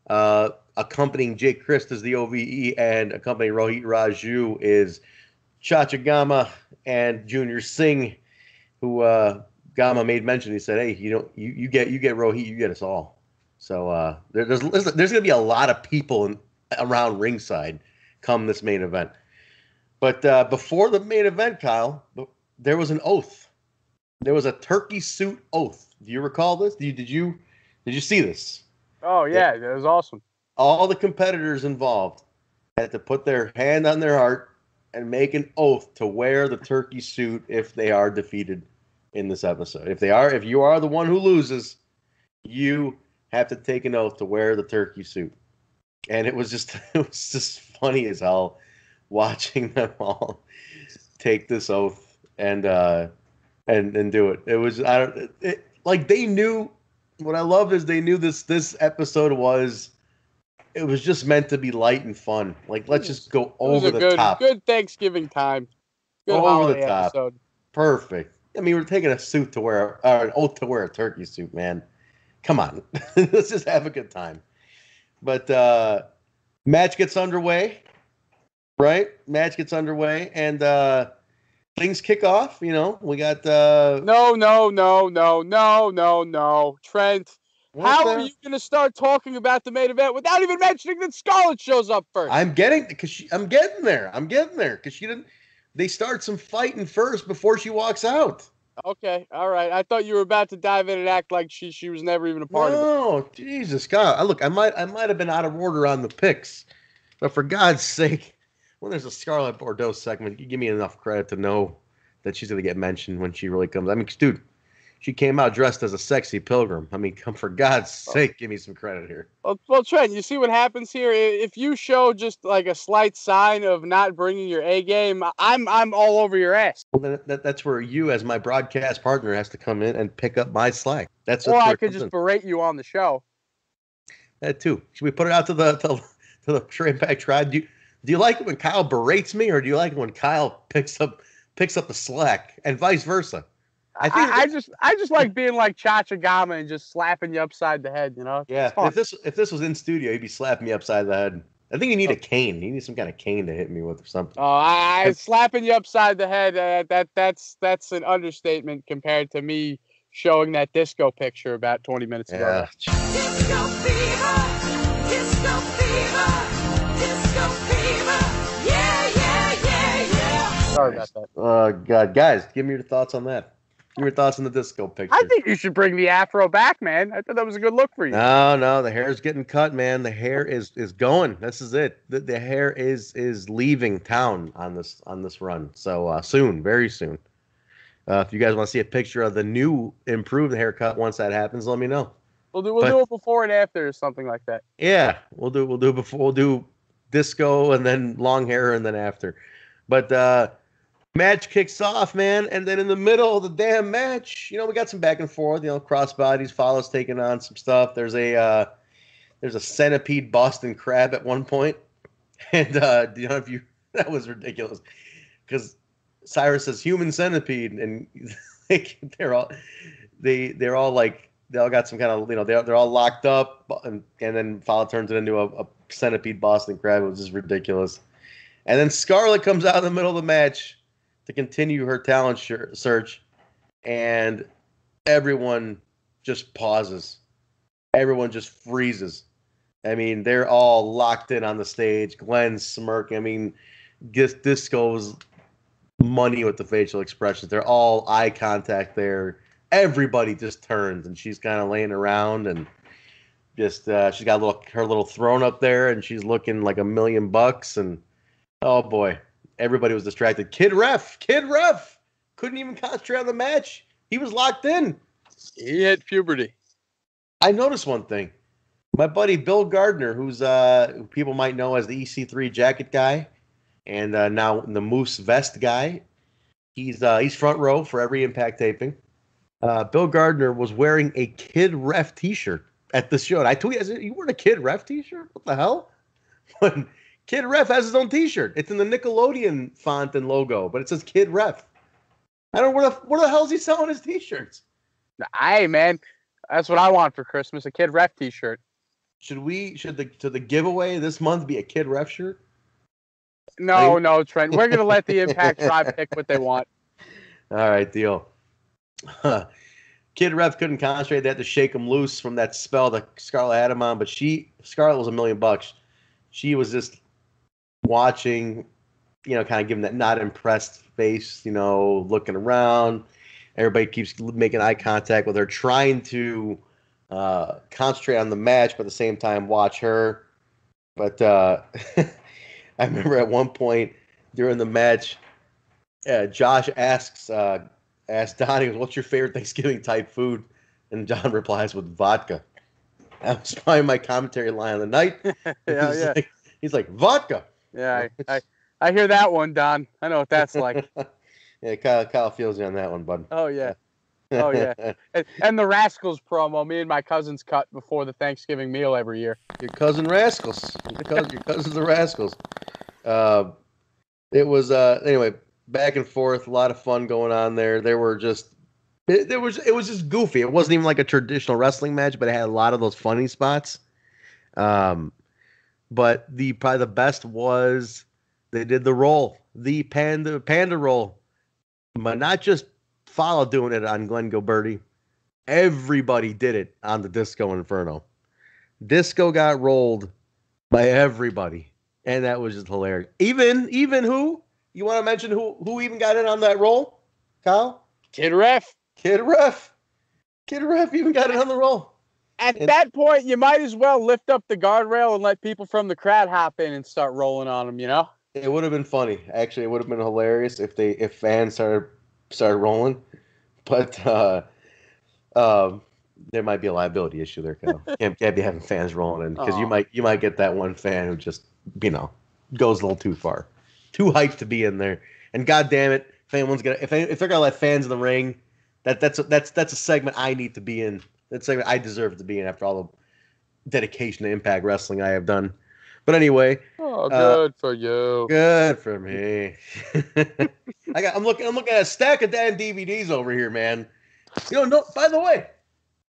Uh, accompanying Jake Crist is the OVE, and accompanying Rohit Raju is Chacha Gama and Junior Singh, who uh, Gama made mention. He said, "Hey, you don't you, you get you get Rohit, you get us all." So uh, there, there's there's, there's going to be a lot of people in, around ringside come this main event. But uh, before the main event, Kyle, there was an oath. There was a turkey suit oath. Do you recall this? Did you did you, did you see this? Oh yeah, that was awesome. All the competitors involved had to put their hand on their heart and make an oath to wear the turkey suit if they are defeated in this episode. If they are, if you are the one who loses, you have to take an oath to wear the turkey suit. And it was just *laughs* it was just funny as hell watching *laughs* them all take this oath and uh and and do it. It was I don't it, like they knew. What I love is they knew this this episode was. It was just meant to be light and fun. Like let's just go It was over a the good, top. good Thanksgiving time. Good Over the top. episode. Perfect. I mean, we're taking a suit to wear, or an oath to wear a turkey suit, man. Come on, *laughs* let's just have a good time. But uh match gets underway, right? Match gets underway, and uh things kick off. You know, we got uh No, no, no, no, no, no, no. Trent, how the- are you going to start talking about the main event without even mentioning that Scarlett shows up first? I'm getting because I'm getting there. I'm getting there because she didn't. They start some fighting first before she walks out. Okay, all right. I thought you were about to dive in and act like she she was never even a part of it. No, Jesus God! I- Look, I might I might have been out of order on the picks, but for God's sake, when there's a Scarlett Bordeaux segment, you give me enough credit to know that she's gonna get mentioned when she really comes. I mean, dude, she came out dressed as a sexy pilgrim. I mean, come for God's oh. sake, give me some credit here. Well, well, Trent, you see what happens here. If you show just like a slight sign of not bringing your A game, I'm I'm all over your ass. Well, then that, that's where you, as my broadcast partner, has to come in and pick up my slack. That's Or I could just in. berate you on the show. that too. Should we put it out to the to, to the Back Tribe? Do you, do you like it when Kyle berates me, or do you like it when Kyle picks up picks up the slack, and vice versa? I I, think I, just I just like being like Chacha Gama and just slapping you upside the head. You know? Yeah. If this if this was in studio, he'd be slapping me upside the head. I think you need a cane. You need some kind of cane to hit me with or something. Oh, I, I slapping you upside the head. Uh, that that's that's an understatement compared to me showing that disco picture about 20 minutes ago. Disco fever, disco fever, disco fever. Yeah, yeah, yeah, yeah. Sorry about that. Oh God, guys, give me your thoughts on that. Your thoughts on the disco picture. I think you should bring the afro back, man. I thought that was a good look for you. No, no, the hair is getting cut, man. The hair is is going. This is it. The, the hair is is leaving town on this on this run. So uh, soon, very soon. Uh, if you guys want to see a picture of the new improved haircut once that happens, let me know. We'll do we'll but- do it before and after or something like that. Yeah, we'll do we'll do before we'll do disco and then long hair and then after. But uh match kicks off, man, and then in the middle of the damn match, you know, we got some back and forth, you know, crossbodies, Fallah's taking on some stuff. There's a uh there's a centipede Boston crab at one point. *laughs* And uh do you know if you *laughs* that was ridiculous. Because Cyrus says human centipede and *laughs* like they're all they they're all like they all got some kind of you know they're, they're all locked up and and then Fallah turns it into a, a centipede Boston crab. It was just ridiculous. And then Scarlett comes out in the middle of the match to continue her talent search, and everyone just pauses. Everyone just freezes. I mean, they're all locked in on the stage. Glenn's smirking. I mean, this goes money with the facial expressions. They're all eye contact there. Everybody just turns, and she's kind of laying around and just uh, she's got little her little throne up there, and she's looking like a million bucks. And oh boy, everybody was distracted. Kid ref, kid ref, couldn't even concentrate on the match. He was locked in. He hit puberty. I noticed one thing. My buddy Bill Gardner, who's uh who people might know as the EC3 jacket guy, and uh, now the Moose vest guy. He's uh, he's front row for every Impact taping. Uh, Bill Gardner was wearing a Kid Ref T-shirt at the show. And I tweeted, I said, "You wearing a Kid Ref T-shirt? What the hell?" *laughs* When Kid Ref has his own T-shirt. It's in the Nickelodeon font and logo, but it says Kid Ref. I don't know where the where the hell is he selling his T-shirts? Hey man, that's what I want for Christmas, a kid ref t-shirt. Should we should the should the giveaway this month be a Kid Ref shirt? No, no, Trent. We're gonna let the *laughs* Impact Tribe pick what they want. All right, deal. *laughs* Kid Ref couldn't concentrate. They had to shake him loose from that spell that Scarlett had him on. But she, Scarlett was a million bucks. She was just watching, you know, kind of giving that not impressed face, you know, looking around. Everybody keeps making eye contact with her, trying to uh, concentrate on the match, but at the same time watch her. But uh, *laughs* I remember at one point during the match, uh, Josh asks uh, asks Donnie, "What's your favorite Thanksgiving type food?" And Don *laughs* replies with vodka. That was probably my commentary line of the night. Yeah, *laughs* he's, yeah, Like, he's like vodka. Yeah. I, *laughs* I, I hear that one, Don. I know what that's like. *laughs* yeah, Kyle, Kyle feels you on that one, bud. Oh yeah. Oh, yeah. *laughs* And, and the Rascalz promo, me and my cousins cut before the Thanksgiving meal every year. your cousin Rascalz. Your, cousin, your cousins the Rascalz. Uh, it was uh, anyway back and forth. A lot of fun going on there. There were just it, there was it was just goofy. It wasn't even like a traditional wrestling match, but it had a lot of those funny spots. Um, but the probably the best was they did the roll, the panda panda roll, but not just Fallah doing it on Glenn Gilberti. Everybody did it on the Disco Inferno. Disco got rolled by everybody, and that was just hilarious. Even even who you want to mention who who even got in on that roll? Kyle, Kid Ref. Kid Ref, Kid Ref even got it on the roll. At And- that point, you might as well lift up the guardrail and let people from the crowd hop in and start rolling on them, you know? It would have been funny. Actually, it would have been hilarious if they if fans started started rolling. But uh um there might be a liability issue there, Kyle. *laughs* can't, can't be having fans rolling in because you might you might get that one fan who just you know goes a little too far, too hyped to be in there. And god damn it, if anyone's gonna if, if they're gonna let fans in the ring, that that's a, that's that's a segment I need to be in. That's a segment I deserve to be in after all the dedication to Impact Wrestling I have done. But anyway, Oh, Uh, good for you. Good for me. *laughs* I got. I'm looking. I'm looking at a stack of damn DVDs over here, man. You know. No. By the way,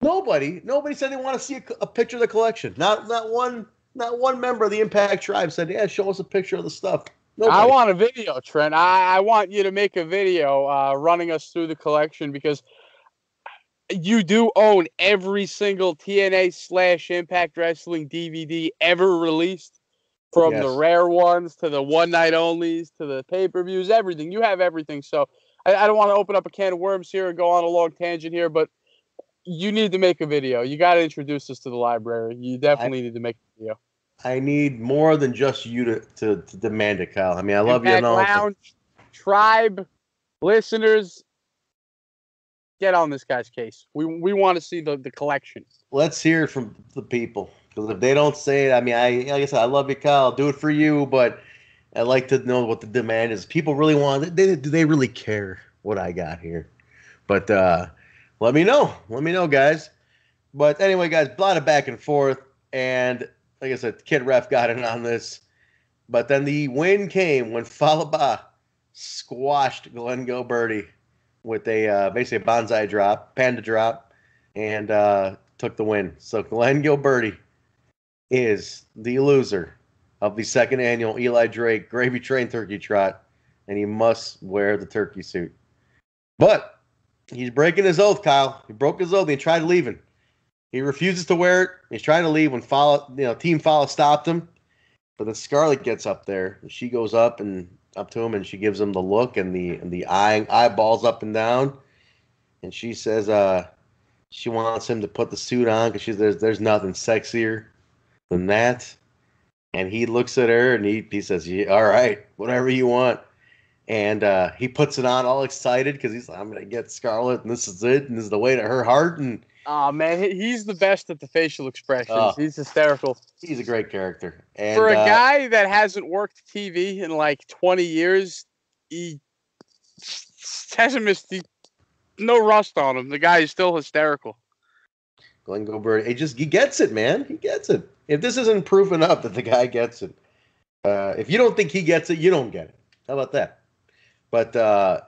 nobody. Nobody said they want to see a, a picture of the collection. Not. Not one. Not one member of the Impact Tribe said, "Yeah, show us a picture of the stuff." Nobody. I want a video, Trent. I, I want you to make a video uh, running us through the collection because you do own every single TNA slash Impact Wrestling DVD ever released, from the rare ones to the one night onlys to the pay per views, everything. You have everything. So I, I don't want to open up a can of worms here and go on a long tangent here, but you need to make a video. You got to introduce us to the library. You definitely need to make a video. I need more than just you to, to, to demand it, Kyle. I mean, I love you and all. Lounge, tribe, listeners, get on this guy's case. We we want to see the, the collection. let's hear from the people because if they don't say it, I mean, I like I said, I love you, Kyle. I'll do it for you, but I'd like to know what the demand is. People really want. They, do they really care what I got here? But uh, let me know. Let me know, guys. But anyway, guys, a lot of back and forth, and like I said, Kid Ref got in on this. But then the win came when Fallah Bah squashed Glenn Gilberti with a uh, basically a bonsai drop, panda drop, and uh, took the win. So Glenn Gilberti is the loser of the second annual Eli Drake Gravy Train Turkey Trot, and he must wear the turkey suit. But he's breaking his oath, Kyle. He broke his oath. He tried leaving. He refuses to wear it. He's trying to leave when Fallah, you know, Team Fallah stopped him. But then Scarlett gets up there. She goes up and up to him, and she gives him the look and the and the eye eyeballs up and down. And she says, uh, she wants him to put the suit on because she's there's there's nothing sexier than that. And he looks at her and he, he says, yeah, all right, whatever you want. And uh, he puts it on all excited because he's like, I'm gonna get Scarlett and this is it and this is the way to her heart and Oh man, he's the best at the facial expressions. Oh. He's hysterical. he's a great character. And For a uh, guy that hasn't worked TV in like 20 years, he hasn't missed he, no rust on him. The guy is still hysterical. Glenn Gilbert, he just he gets it, man. He gets it. If this isn't proof enough that the guy gets it, uh, if you don't think he gets it, you don't get it. How about that? But uh,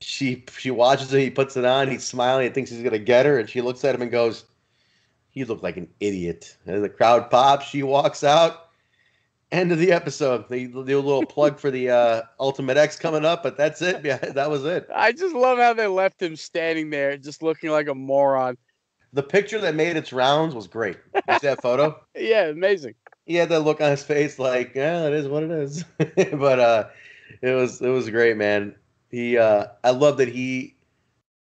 she she watches it. He puts it on. He's smiling. He thinks he's gonna get her, and she looks at him and goes, "You look like an idiot." And the crowd pops. She walks out. End of the episode. They do a little plug for the uh, Ultimate X coming up, but that's it. Yeah, *laughs* that was it. I just love how they left him standing there, just looking like a moron. The picture that made its rounds was great. You see that photo? *laughs* Yeah, amazing. he had that look on his face like yeah it is what it is *laughs* but uh it was it was great man he uh i love that he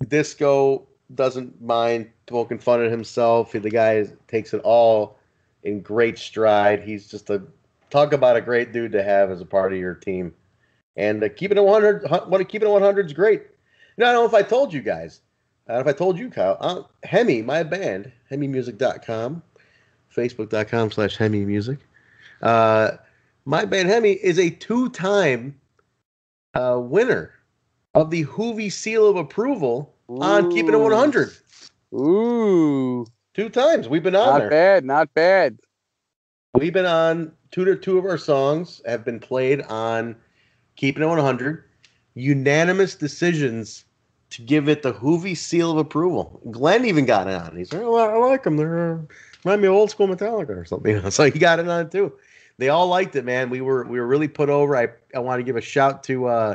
disco doesn't mind poking fun at himself. The guy takes it all in great stride. He's just a talk about a great dude to have as a part of your team. And uh, keeping it 100 want to keep it 100 is great. Know, i don't know if i told you guys i if i told you kyle uh, hemi my band hemimusic.com facebook.com slash hemi music uh, my band hemi is a two-time uh, winner of the hoovy seal of approval on Keeping It 100. Ooh, Two times we've been on not there. bad, not bad. We've been on two to two of our songs have been played on Keeping It 100. Unanimous decisions to give it the Hoovy seal of approval. Glenn even got it on. He's like, oh, I like them. They're remind me of old school Metallica or something. You *laughs* know, so he got it on too. They all liked it, man. We were we were really put over. I I want to give a shout to uh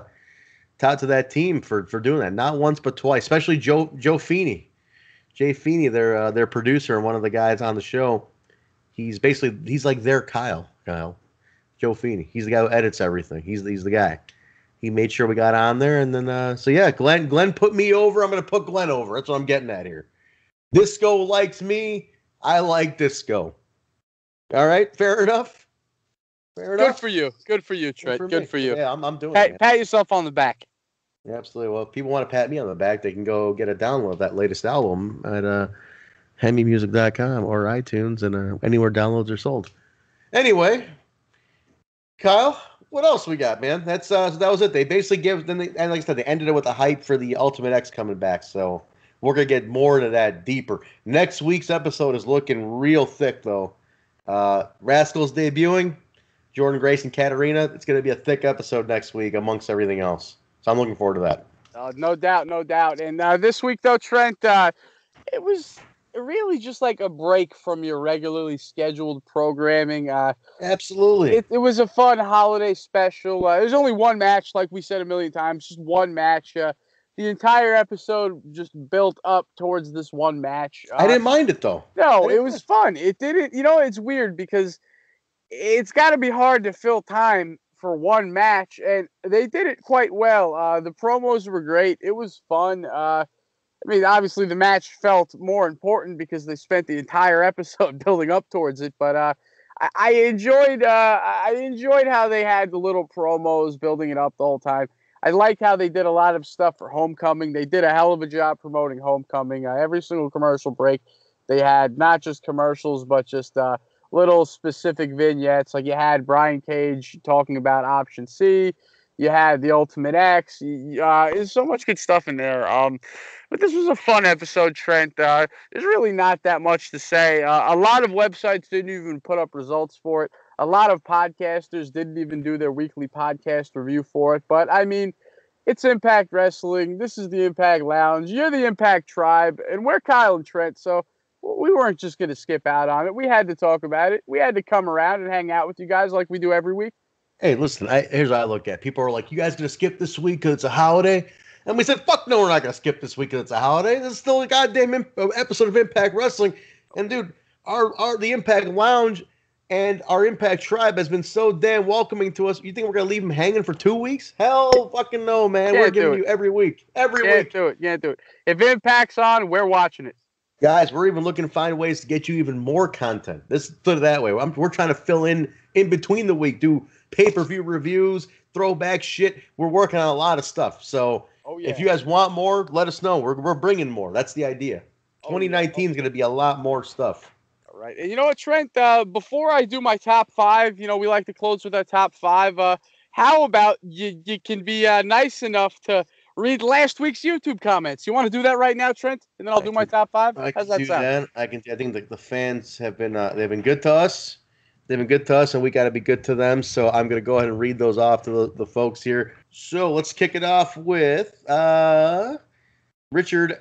out to that team for for doing that. Not once but twice, especially Joe Joe Feeney. Jay Feeney, their uh, their producer and one of the guys on the show. He's basically he's like their Kyle. Kyle, Joe Feeney. He's the guy who edits everything. He's he's the guy. He made sure we got on there, and then uh, so yeah, Glenn Glenn put me over. I'm gonna put Glenn over. That's what I'm getting at here. Disco likes me. I like Disco. All right, fair enough. Fair enough. Good for you. Good for you, Trent. Good me. for you. Yeah, I'm, I'm doing it. Pat, man. pat yourself on the back. Yeah, absolutely. Well, if people want to pat me on the back, they can go get a download of that latest album at uh, hemimusic.com or iTunes and uh, anywhere downloads are sold. Anyway, Kyle, what else we got, man? That's uh, that was it. They basically give then they, and like I said, they ended it with a hype for the Ultimate X coming back. So we're gonna get more into that deeper. Next week's episode is looking real thick though. Uh, Rascalz debuting, Jordynne Grace and Katarina. It's gonna be a thick episode next week amongst everything else. So I'm looking forward to that. Uh, no doubt, no doubt. And uh, this week, though, Trent, uh, it was really just like a break from your regularly scheduled programming. Uh, Absolutely. it, it was a fun holiday special. Uh, there's only one match, like we said a million times, just one match. Uh, the entire episode just built up towards this one match. Uh, I didn't mind it though. No, it didn't was fun. It didn't, you know, it's weird because it's got to be hard to fill time for one match, and they did it quite well. Uh, the promos were great. It was fun. Uh, I mean, obviously, the match felt more important because they spent the entire *laughs* episode building up towards it. But uh, I, I enjoyed, uh, I enjoyed how they had the little promos building it up the whole time. I like how they did a lot of stuff for Homecoming. They did a hell of a job promoting Homecoming. Uh, every single commercial break, they had not just commercials, but just uh, little specific vignettes. Like you had Brian Cage talking about Option C. You had the Ultimate X. Uh, there's so much good stuff in there. Um, but this was a fun episode, Trent. Uh, there's really not that much to say. Uh, a lot of websites didn't even put up results for it. A lot of podcasters didn't even do their weekly podcast review for it. But I mean, it's Impact Wrestling. This is the Impact Lounge. You're the Impact Tribe, and we're Kyle and Trent. So we weren't just going to skip out on it. We had to talk about it. We had to come around and hang out with you guys like we do every week. Hey, listen, I, here's what I look at. People are like, you guys gonna skip this week because it's a holiday? And we said, fuck no, we're not gonna skip this week because it's a holiday. This is still a goddamn imp- uh, episode of Impact Wrestling. And dude, our, our the Impact Lounge and our Impact Tribe has been so damn welcoming to us. You think we're gonna leave them hanging for two weeks? Hell fucking no, man. Can't we're giving you every week. Every Can't week. do it. Can't do it. If Impact's on, we're watching it. Guys, we're even looking to find ways to get you even more content. This put it that way. I'm, we're trying to fill in in between the week, do pay per view reviews, throwback shit. We're working on a lot of stuff. So Oh yeah. if you guys want more, let us know. We're, we're bringing more. That's the idea. Oh, yeah. 2019 is going to be a lot more stuff. All right. And you know what, Trent? Uh, before I do my top five, you know, we like to close with our top five. Uh, how about you, you can be uh, nice enough to read last week's YouTube comments? You want to do that right now, Trent? And then I'll I do my top five? I How's can that sound? that. I can. I think the, the fans have been uh, they've been good to us. They've been good to us, and we got to be good to them. So I'm going to go ahead and read those off to the, the folks here. So let's kick it off with uh, Richard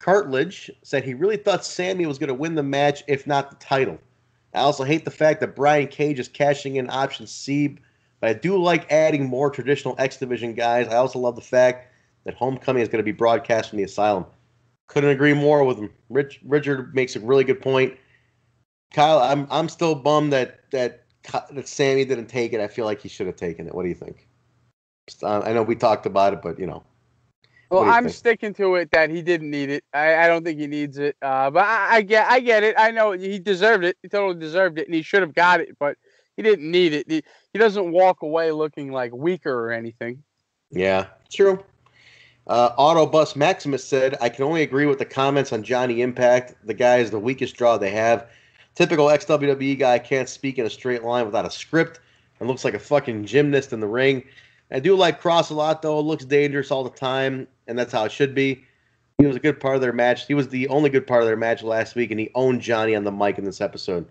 Cartledge said he really thought Sami was going to win the match, if not the title. I also hate the fact that Brian Cage is cashing in option C, but I do like adding more traditional X Division guys. I also love the fact that Homecoming is going to be broadcast from the Asylum. Couldn't agree more with him. Rich Richard makes a really good point. Kyle, I'm I'm still bummed that that that Sami didn't take it. I feel like he should have taken it. What do you think? Uh, I know we talked about it, but you know, Well, you I'm think? sticking to it that he didn't need it. I, I don't think he needs it. Uh, but I, I get I get it. I know he deserved it. He totally deserved it, and he should have got it. But he didn't need it. He, he doesn't walk away looking like weaker or anything. yeah, true. Uh, Autobus Maximus said, "I can only agree with the comments on Johnny Impact. The guy is the weakest draw they have. Typical ex WWE guy can't speak in a straight line without a script and looks like a fucking gymnast in the ring. I do like Kross a lot though. Looks dangerous all the time, and that's how it should be. He was a good part of their match. He was the only good part of their match last week, and he owned Johnny on the mic in this episode.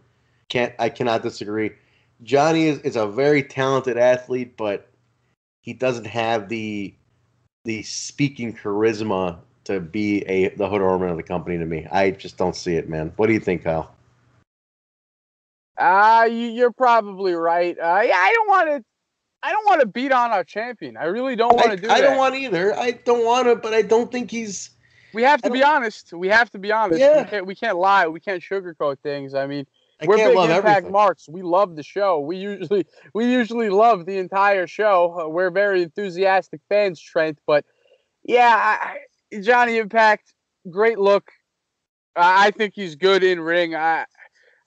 Can't I cannot disagree. Johnny is, is a very talented athlete, but he doesn't have the the speaking charisma to be a the hood ornament of the company to me. I just don't see it, man. What do you think, Kyle? Uh, you, you're probably right. Uh, yeah, I don't want to. I don't want to beat on our champion. I really don't want to do that. I that. don't want either. I don't want to, but I don't think he's. we have to be honest. We have to be honest. Yeah. We can't. We can't lie. We can't sugarcoat things. I mean, I we're big love impact everything. marks. We love the show. We usually we usually love the entire show. Uh, we're very enthusiastic fans, Trent. But yeah, I, Johnny Impact, great look. I I think he's good in ring. I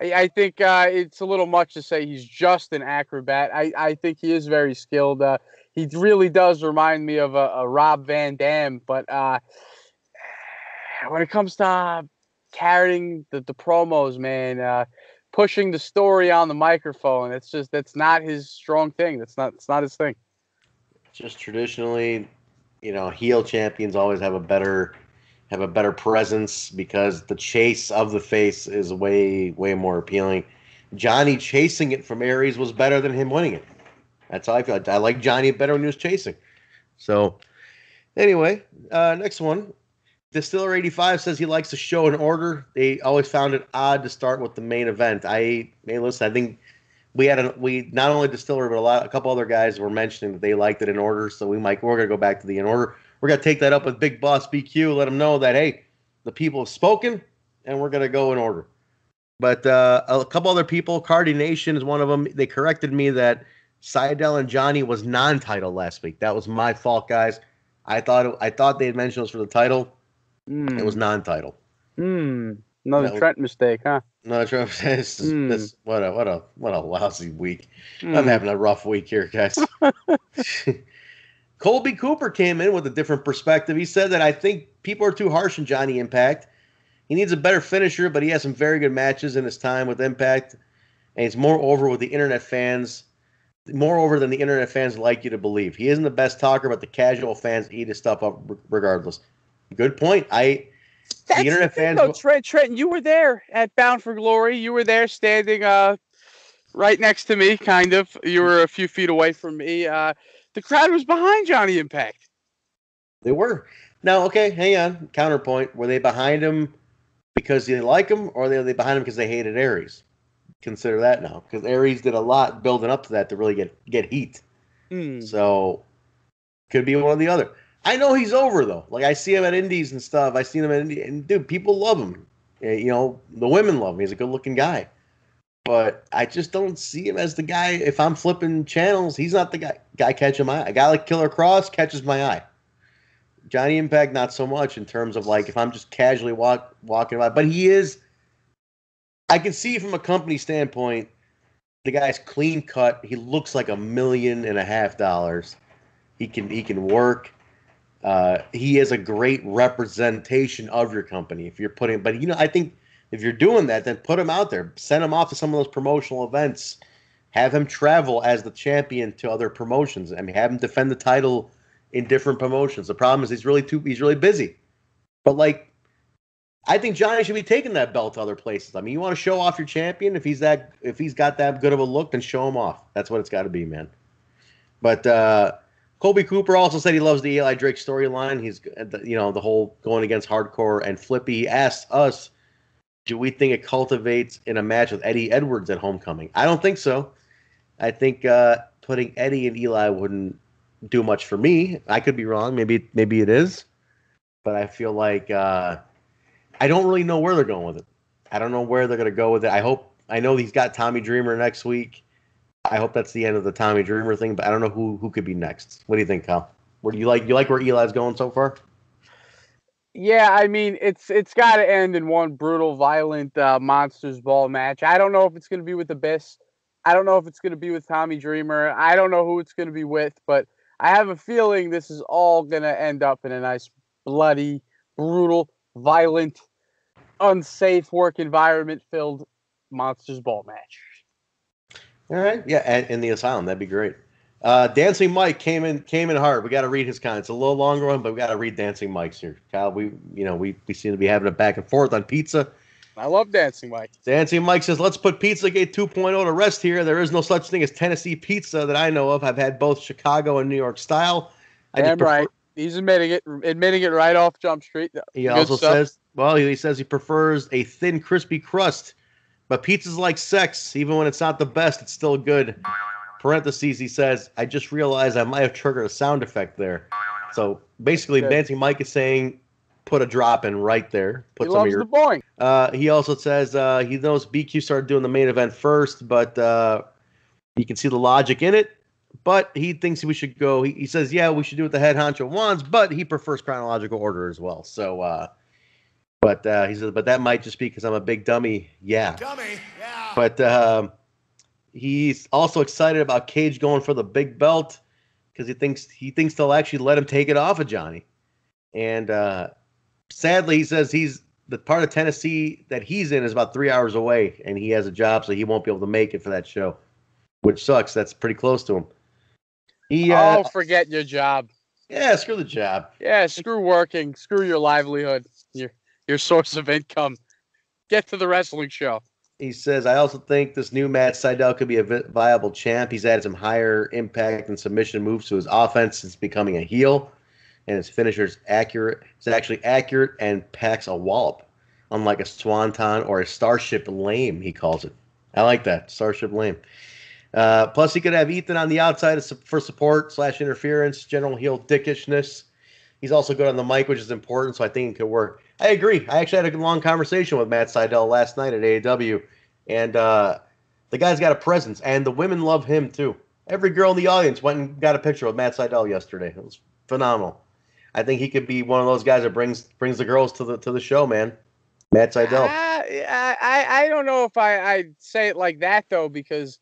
I, I think uh, it's a little much to say he's just an acrobat. I, I think he is very skilled. Uh, he really does remind me of a, a Rob Van Dam, but uh, *sighs* when it comes to uh, carrying the, the promos, man, uh, pushing the story on the microphone, it's just that's not his strong thing. That's not it's not his thing. just traditionally, you know, heel champions always have a better have a better presence because the chase of the face is way way more appealing. Johnny chasing it from Aries was better than him winning it. That's how I feel. I like Johnny better when he was chasing. So, anyway, uh, next one. Distiller 85 says he likes the show in order. They always found it odd to start with the main event. I, hey, listen, I think we had a we not only distiller but a lot a couple other guys were mentioning that they liked it in order. So we might we're gonna go back to the in order. We're gonna take that up with big boss bq let him know that hey the people have spoken and we're gonna go in order. But uh, a couple other people cardi nation is one of them. They corrected me that Sydal and johnny was non-title last week. That was my fault guys. I thought i thought they had mentioned us for the title it was non-title Hmm. Another No. Trent mistake, huh? no Trump, *laughs* this, is, Hmm. this what a what a what a lousy week Hmm. I'm having a rough week here, guys. *laughs* Colby Cooper came in with a different perspective. He said that I think people are too harsh on Johnny Impact. He needs a better finisher, but he has some very good matches in his time with Impact. And he's more over with the internet fans, more over than the internet fans like you to believe. He isn't the best talker, but the casual fans eat his stuff up regardless. Good point. I That's the internet thing, fans. though, Trent, Trent, you were there at Bound for Glory. You were there standing uh, right next to me, kind of. You were a few feet away from me. Uh, the crowd was behind Johnny Impact. They were. Now, okay, hang on. Counterpoint. Were they behind him because they like him, or were they behind him because they hated Aries? Consider that now, because Aries did a lot building up to that to really get get heat. Hmm. So could be one or the other. I know he's over though. Like I see him at Indies and stuff. I seen him at Indies, and dude, people love him. Eh, You know, the women love him. He's a good looking guy. But I just don't see him as the guy. If I'm flipping channels, he's not the guy. Guy catching my eye. A guy like Killer Kross catches my eye. Johnny Impact, not so much in terms of like if I'm just casually walk walking by. But he is. I can see from a company standpoint, the guy's clean cut. He looks like a million and a half dollars. He can he can work. Uh, he is a great representation of your company. If you're putting, but you know, I think if you're doing that, then put him out there. Send him off to some of those promotional events. Have him travel as the champion to other promotions. I mean, have him defend the title in different promotions. The problem is he's really too he's really busy. But like, I think Johnny should be taking that belt to other places. I mean, you want to show off your champion if he's that if he's got that good of a look, then show him off. That's what it's got to be, man. But uh, Colby Cooper also said he loves the Eli Drake storyline. He's you know the whole going against hardcore and Flippy asked us, do we think it cultivates in a match with Eddie Edwards at Homecoming? I don't think so. I think uh, putting Eddie and Eli wouldn't do much for me. I could be wrong. Maybe maybe it is, but I feel like uh, I don't really know where they're going with it. I don't know where they're going to go with it. I hope I know he's got Tommy Dreamer next week. I hope that's the end of the Tommy Dreamer thing, but I don't know who who could be next. What do you think, Kyle? Where do you like you like where Eli's going so far? Yeah, I mean it's it's got to end in one brutal, violent uh, monsters ball match. I don't know if it's going to be with Abyss. I don't know if it's going to be with Tommy Dreamer. I don't know who it's going to be with, but I have a feeling this is all going to end up in a nice, bloody, brutal, violent, unsafe work environment filled monsters ball match. All right, yeah, and in the asylum that'd be great. Uh, Dancing Mike came in came in hard. We got to read his comments. It's a little longer one, but we got to read Dancing Mike's here. Kyle, we you know we we seem to be having a back and forth on pizza. I love dancing, Mike. Dancing Mike says, "Let's put Pizzagate 2.0 to rest here. There is no such thing as Tennessee pizza that I know of. I've had both Chicago and New York style. I Damn prefer- right. He's admitting it, admitting it right off Jump Street. He Good also stuff. says, well, he says he prefers a thin, crispy crust, but pizza's like sex. Even when it's not the best, it's still good. Parentheses, he says, I just realized I might have triggered a sound effect there. So basically, Good. Dancing Mike is saying, put a drop in right there. Put he some of your. the boing. Uh, he also says uh, he knows BQ started doing the main event first, but uh, you can see the logic in it. But he thinks we should go. He, he says, yeah, we should do what the head honcho wants, but he prefers chronological order as well. So, uh, but uh, he says, but that might just be because I'm a big dummy. Yeah. Dummy. Yeah. But um, he's also excited about Cage going for the big belt because he thinks he thinks they'll actually let him take it off of Johnny. And uh, sadly, he says he's the part of Tennessee that he's in is about three hours away, and he has a job, so he won't be able to make it for that show, which sucks. That's pretty close to him. He, uh, oh, forget your job. yeah, screw the job. Yeah, screw working. Screw your livelihood. Your source of income. Get to the wrestling show. He says, I also think this new Matt Sydal could be a vi- viable champ. He's added some higher impact and submission moves to his offense since becoming a heel, and his finisher's accurate. It's actually accurate and packs a wallop, unlike a Swanton or a Starship Lame, he calls it. I like that, Starship Lame. Uh, plus, he could have Ethan on the outside for support slash interference, general heel dickishness. He's also good on the mic, which is important, so I think it could work. I agree. I actually had a long conversation with Matt Sydal last night at AAW, and uh, the guy's got a presence, and the women love him too. Every girl in the audience went and got a picture with Matt Sydal yesterday. It was phenomenal. I think he could be one of those guys that brings brings the girls to the to the show, man. Matt Sydal. Ah, I, I don't know if I I say it like that though because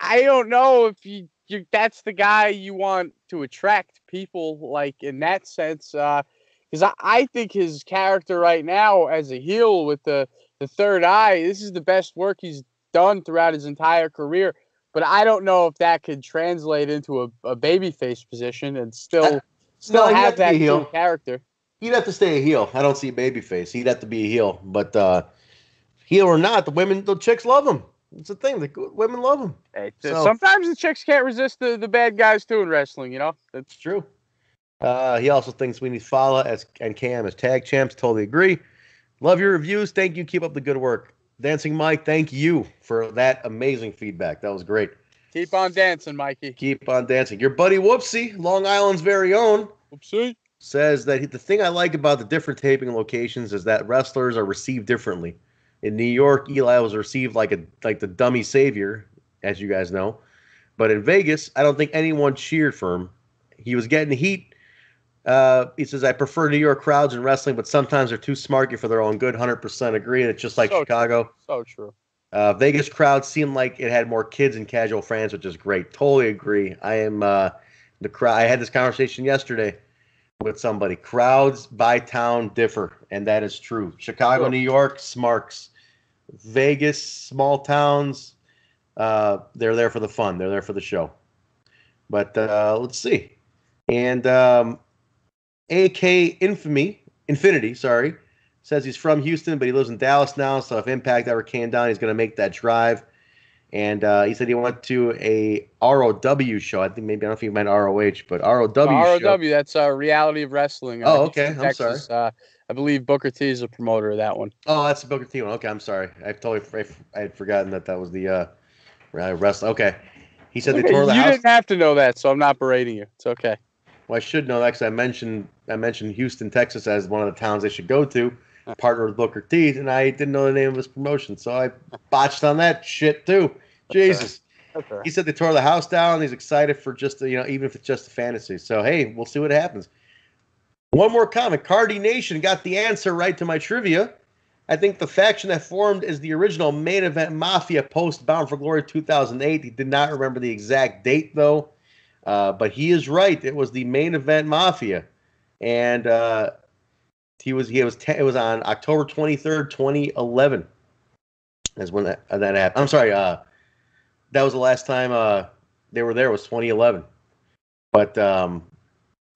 I, don't know if you you that's the guy you want to attract people like in that sense because I, I think his character right now as a heel with the the third eye this is the best work he's done throughout his entire career but I don't know if that could translate into a, a babyface position and still still he'd have have to be that a heel. character. He'd have to stay a heel. I don't see babyface. He'd have to be a heel. But uh, heel or not, the women, the chicks love him. It's a thing. The women love him. Hey, So- sometimes the chicks can't resist the, the bad guys too in wrestling, you know. That's true. Uh, he also thinks we need Fallah as and Cam as tag champs. Totally agree. Love your reviews. Thank you. Keep up the good work. Dancing Mike, thank you for that amazing feedback. That was great. keep on dancing, Mikey. Keep on dancing. Your buddy Whoopsie, Long Island's very own, Oopsie. says that he, the thing I like about the different taping locations is that wrestlers are received differently. In New York, Eli was received like a like the dummy savior, as you guys know. But in Vegas, I don't think anyone cheered for him. He was getting the heat. Uh, he says, I prefer New York crowds in wrestling, but sometimes they're too smarky for their own good. 100% agree. And it's just like So Chicago. So true. Uh, Vegas crowd seemed like it had more kids and casual fans, which is great. Totally agree. I am uh, the crowd. I had this conversation yesterday with somebody. Crowds by town differ, and that is true. Chicago, Sure. New York, smarks. Vegas, small towns, uh, they're there for the fun. They're there for the show. But uh, let's see. And um, AK Infamy, Infinity, sorry, says he's from Houston, but he lives in Dallas now. So if Impact ever came down, he's going to make that drive. And uh, he said he went to a ROW show. I think maybe I don't if he meant ROH, but ROW ROW, show. that's uh, reality of wrestling. uh, Oh, okay. Houston, I'm Texas. Uh, I believe Booker T is a promoter of that one. Oh, that's the Booker T one. Okay, I'm sorry. I totally I had forgotten that that was the uh, wrestling. Okay. He said they tore the you house. You didn't have to know that, so I'm not berating you. It's okay. Well, I should know that because I mentioned I mentioned Houston, Texas, as one of the towns they should go to. Partner with Booker T, and I didn't know the name of his promotion, so I botched on that shit too. Jesus. That's all right. He said they tore the house down. He's excited for just you know even if it's just a fantasy. So hey, we'll see what happens. One more comment. Cardi Nation got the answer right to my trivia. I think the faction that formed is the original main event Mafia post Bound for Glory 2008. He did not remember the exact date though, uh, but he is right. It was the main event Mafia, and uh, he was he was te- it was on October 23rd, 2011. Is when that, that happened. I'm sorry. Uh, that was the last time uh, they were there was 2011. But um,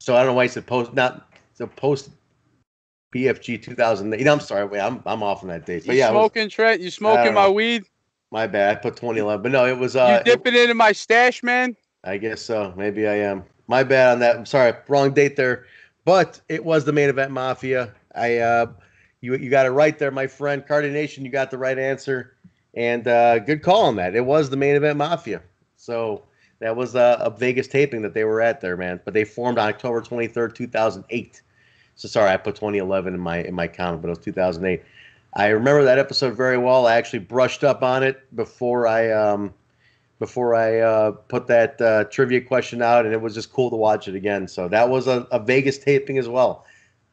so I don't know why he said post not so post BFG 2008. I'm sorry, wait, I'm I'm off on that date. But you yeah, it was- smoking, Trent? You smoking my know. weed? my bad. I put 2011, but no, it was. Uh, you dipping into my stash, man? I guess so. Maybe I am. My bad on that. I'm sorry, wrong date there. But it was the main event mafia. I uh you you got it right there, my friend. Cardi Nation, you got the right answer. And uh good call on that. It was the main event mafia. So that was a, a Vegas taping that they were at there, man. But they formed on October 23rd, 2008. So sorry, I put 2011 in my in my comment, but it was 2008. I remember that episode very well. I actually brushed up on it before I um before I uh, put that uh, trivia question out, and it was just cool to watch it again. So that was a, a Vegas taping as well.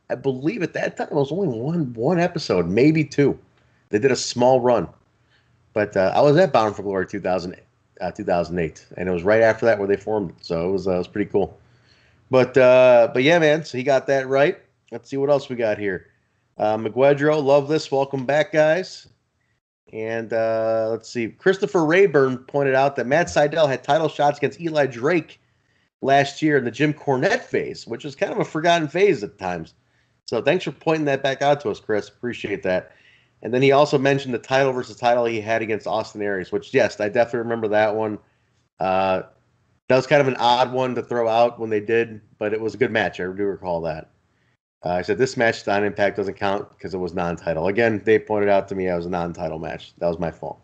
I believe at that time it was only one one episode, maybe two. They did a small run, but uh, I was at Bound for Glory 2000, uh, 2008, and it was right after that where they formed. it. So it was uh, it was pretty cool. But uh, but yeah, man. So he got that right. Let's see what else we got here. Uh, McGuedro, love this. Welcome back, guys. And uh, let's see. Christopher Rayburn pointed out that Matt Sydal had title shots against Eli Drake last year in the Jim Cornette phase, which is kind of a forgotten phase at times. So thanks for pointing that back out to us, Chris. Appreciate that. And then he also mentioned the title versus title he had against Austin Aries, which yes, I definitely remember that one. Uh, that was kind of an odd one to throw out when they did, but it was a good match. I do recall that. Uh, I said this match on Impact doesn't count because it was non-title. Again, they pointed out to me I was a non-title match. That was my fault.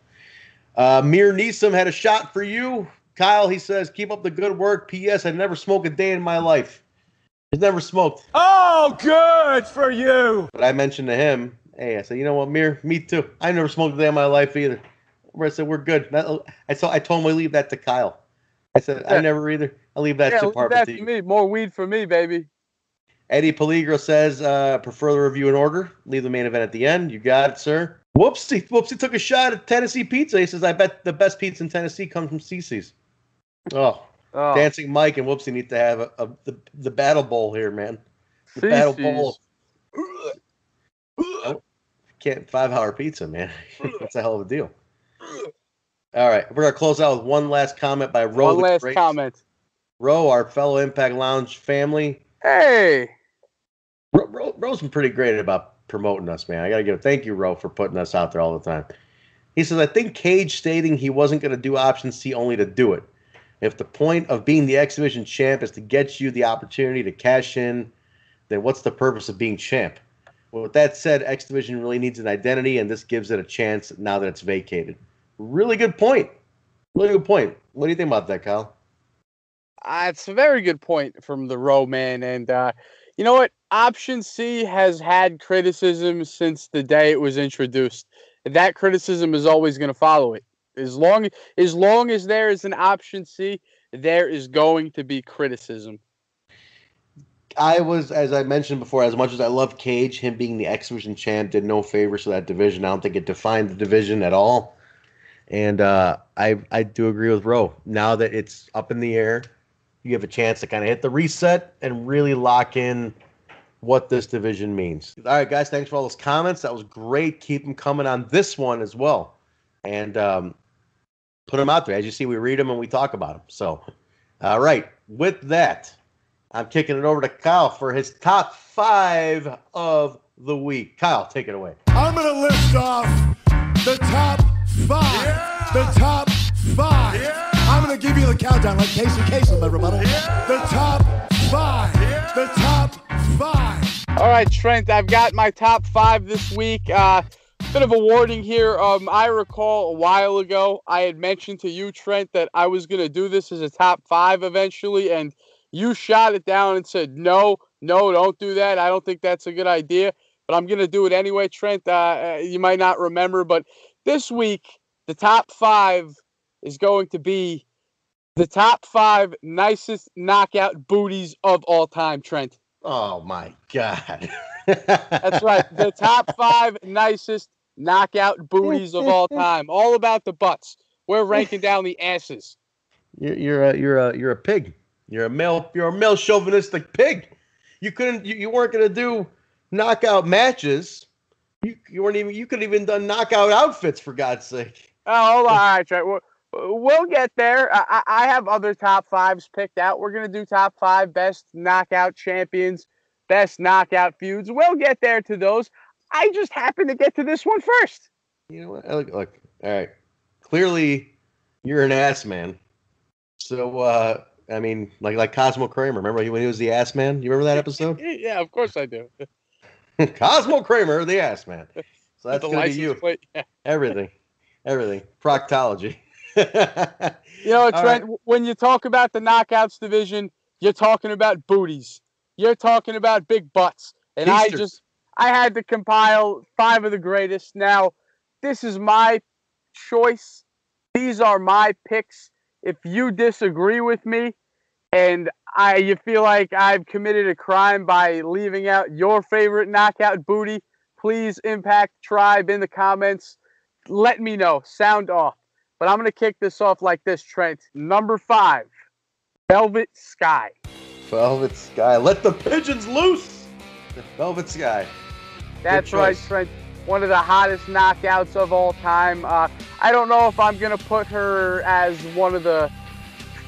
Uh, Mir Neeson had a shot for you, Kyle. He says, "Keep up the good work." P.S. I never smoked a day in my life. He's never smoked. Oh, good for you. But I mentioned to him, "Hey, I said, you know what, Mir? Me too. I never smoked a day in my life either." Where I said, "We're good." I told I told him I leave that to Kyle. I said, "I never either. I leave that yeah, to leave part that to to you." me. More weed for me, baby. Eddie Peligro says, uh, prefer the review in order. Leave the main event at the end. You got it, sir. Whoopsie. Whoopsie took a shot at Tennessee pizza. He says, I bet the best pizza in Tennessee comes from CiCi's. Oh, Oh, Dancing Mike and Whoopsie need to have a, a, the, the battle bowl here, man. The battle bowl. Oh, can't five hour pizza, man. *laughs* That's a hell of a deal. All right, we're gonna close out with one last comment by Ro. One last Great. comment. Ro, our fellow Impact Lounge family. Hey, Ro, Ro, Ro's been pretty great about promoting us, man. I gotta give a thank you, Ro, for putting us out there all the time. He says, I think Cage stating he wasn't gonna do option C only to do it. If the point of being the X Division champ is to get you the opportunity to cash in, then what's the purpose of being champ? Well, with that said, X Division really needs an identity, and this gives it a chance now that it's vacated. Really good point. Really good point. What do you think about that, Kyle? uh, it's a very good point from the Ro man, and uh, you know what? Option C has had criticism since the day it was introduced. That criticism is always going to follow it. As long as long as there is an option C, there is going to be criticism. I was, as I mentioned before, as much as I love Cage, him being the X Division champ did no favors to that division. I don't think it defined the division at all. And uh, I I do agree with Ro. Now that it's up in the air, you have a chance to kind of hit the reset and really lock in what this division means. All right, guys, thanks for all those comments. That was great. Keep them coming on this one as well, and um, put them out there. As you see, we read them and we talk about them. So, all right, with that. I'm kicking it over to Kyle for his top five of the week. Kyle, take it away. I'm gonna list off the top five. The top five. I'm gonna give you the countdown like Casey Kasem, everybody. The top five. The top five. All right, Trent, I've got my top five this week. Uh, bit of a warning here. Um, I recall a while ago I had mentioned to you, Trent, that I was going to do this as a top five eventually, and you shot it down and said, no, no, don't do that. I don't think that's a good idea, but I'm going to do it anyway, Trent. Uh, uh, you might not remember, but this week, the top five is going to be the top five nicest knockout booties of all time, Trent. Oh my God. That's *laughs* right. The top five nicest knockout booties of all time. All about the butts. We're ranking down the asses. You're, you're a you're a you're a pig. You're a male you're a male chauvinistic pig. You couldn't you, you weren't gonna do knockout matches. You you weren't even you could have even done knockout outfits for God's sake. Oh, hold on. All right, Trent. We're, We'll get there. I, I have other top fives picked out. We're gonna do top five best knockout champions, best knockout feuds. We'll get there to those. I just happen to get to this one first. You know what? Look, look. All right. Clearly, you're an ass man. So, uh, I mean, like like Cosmo Kramer. Remember when he was the ass man? You remember that *laughs* episode? Yeah, of course I do. *laughs* Cosmo Kramer, the ass man. So *laughs* that's the gonna be you. plate. Yeah. Everything, everything. Proctology. *laughs* You know, Trent, when you talk about the knockouts division, you're talking about booties. You're talking about big butts. And I just I had to compile five of the greatest. Now, this is my choice. These are my picks. If you disagree with me and I you feel like I've committed a crime by leaving out your favorite knockout booty, please impact tribe in the comments. Let me know. Sound off. But I'm going to kick this off like this, Trent. Number five, Velvet Sky. Velvet Sky. Let the pigeons loose. The Velvet Sky. That's right. Trent. One of the hottest knockouts of all time. Uh, I don't know if I'm going to put her as one of the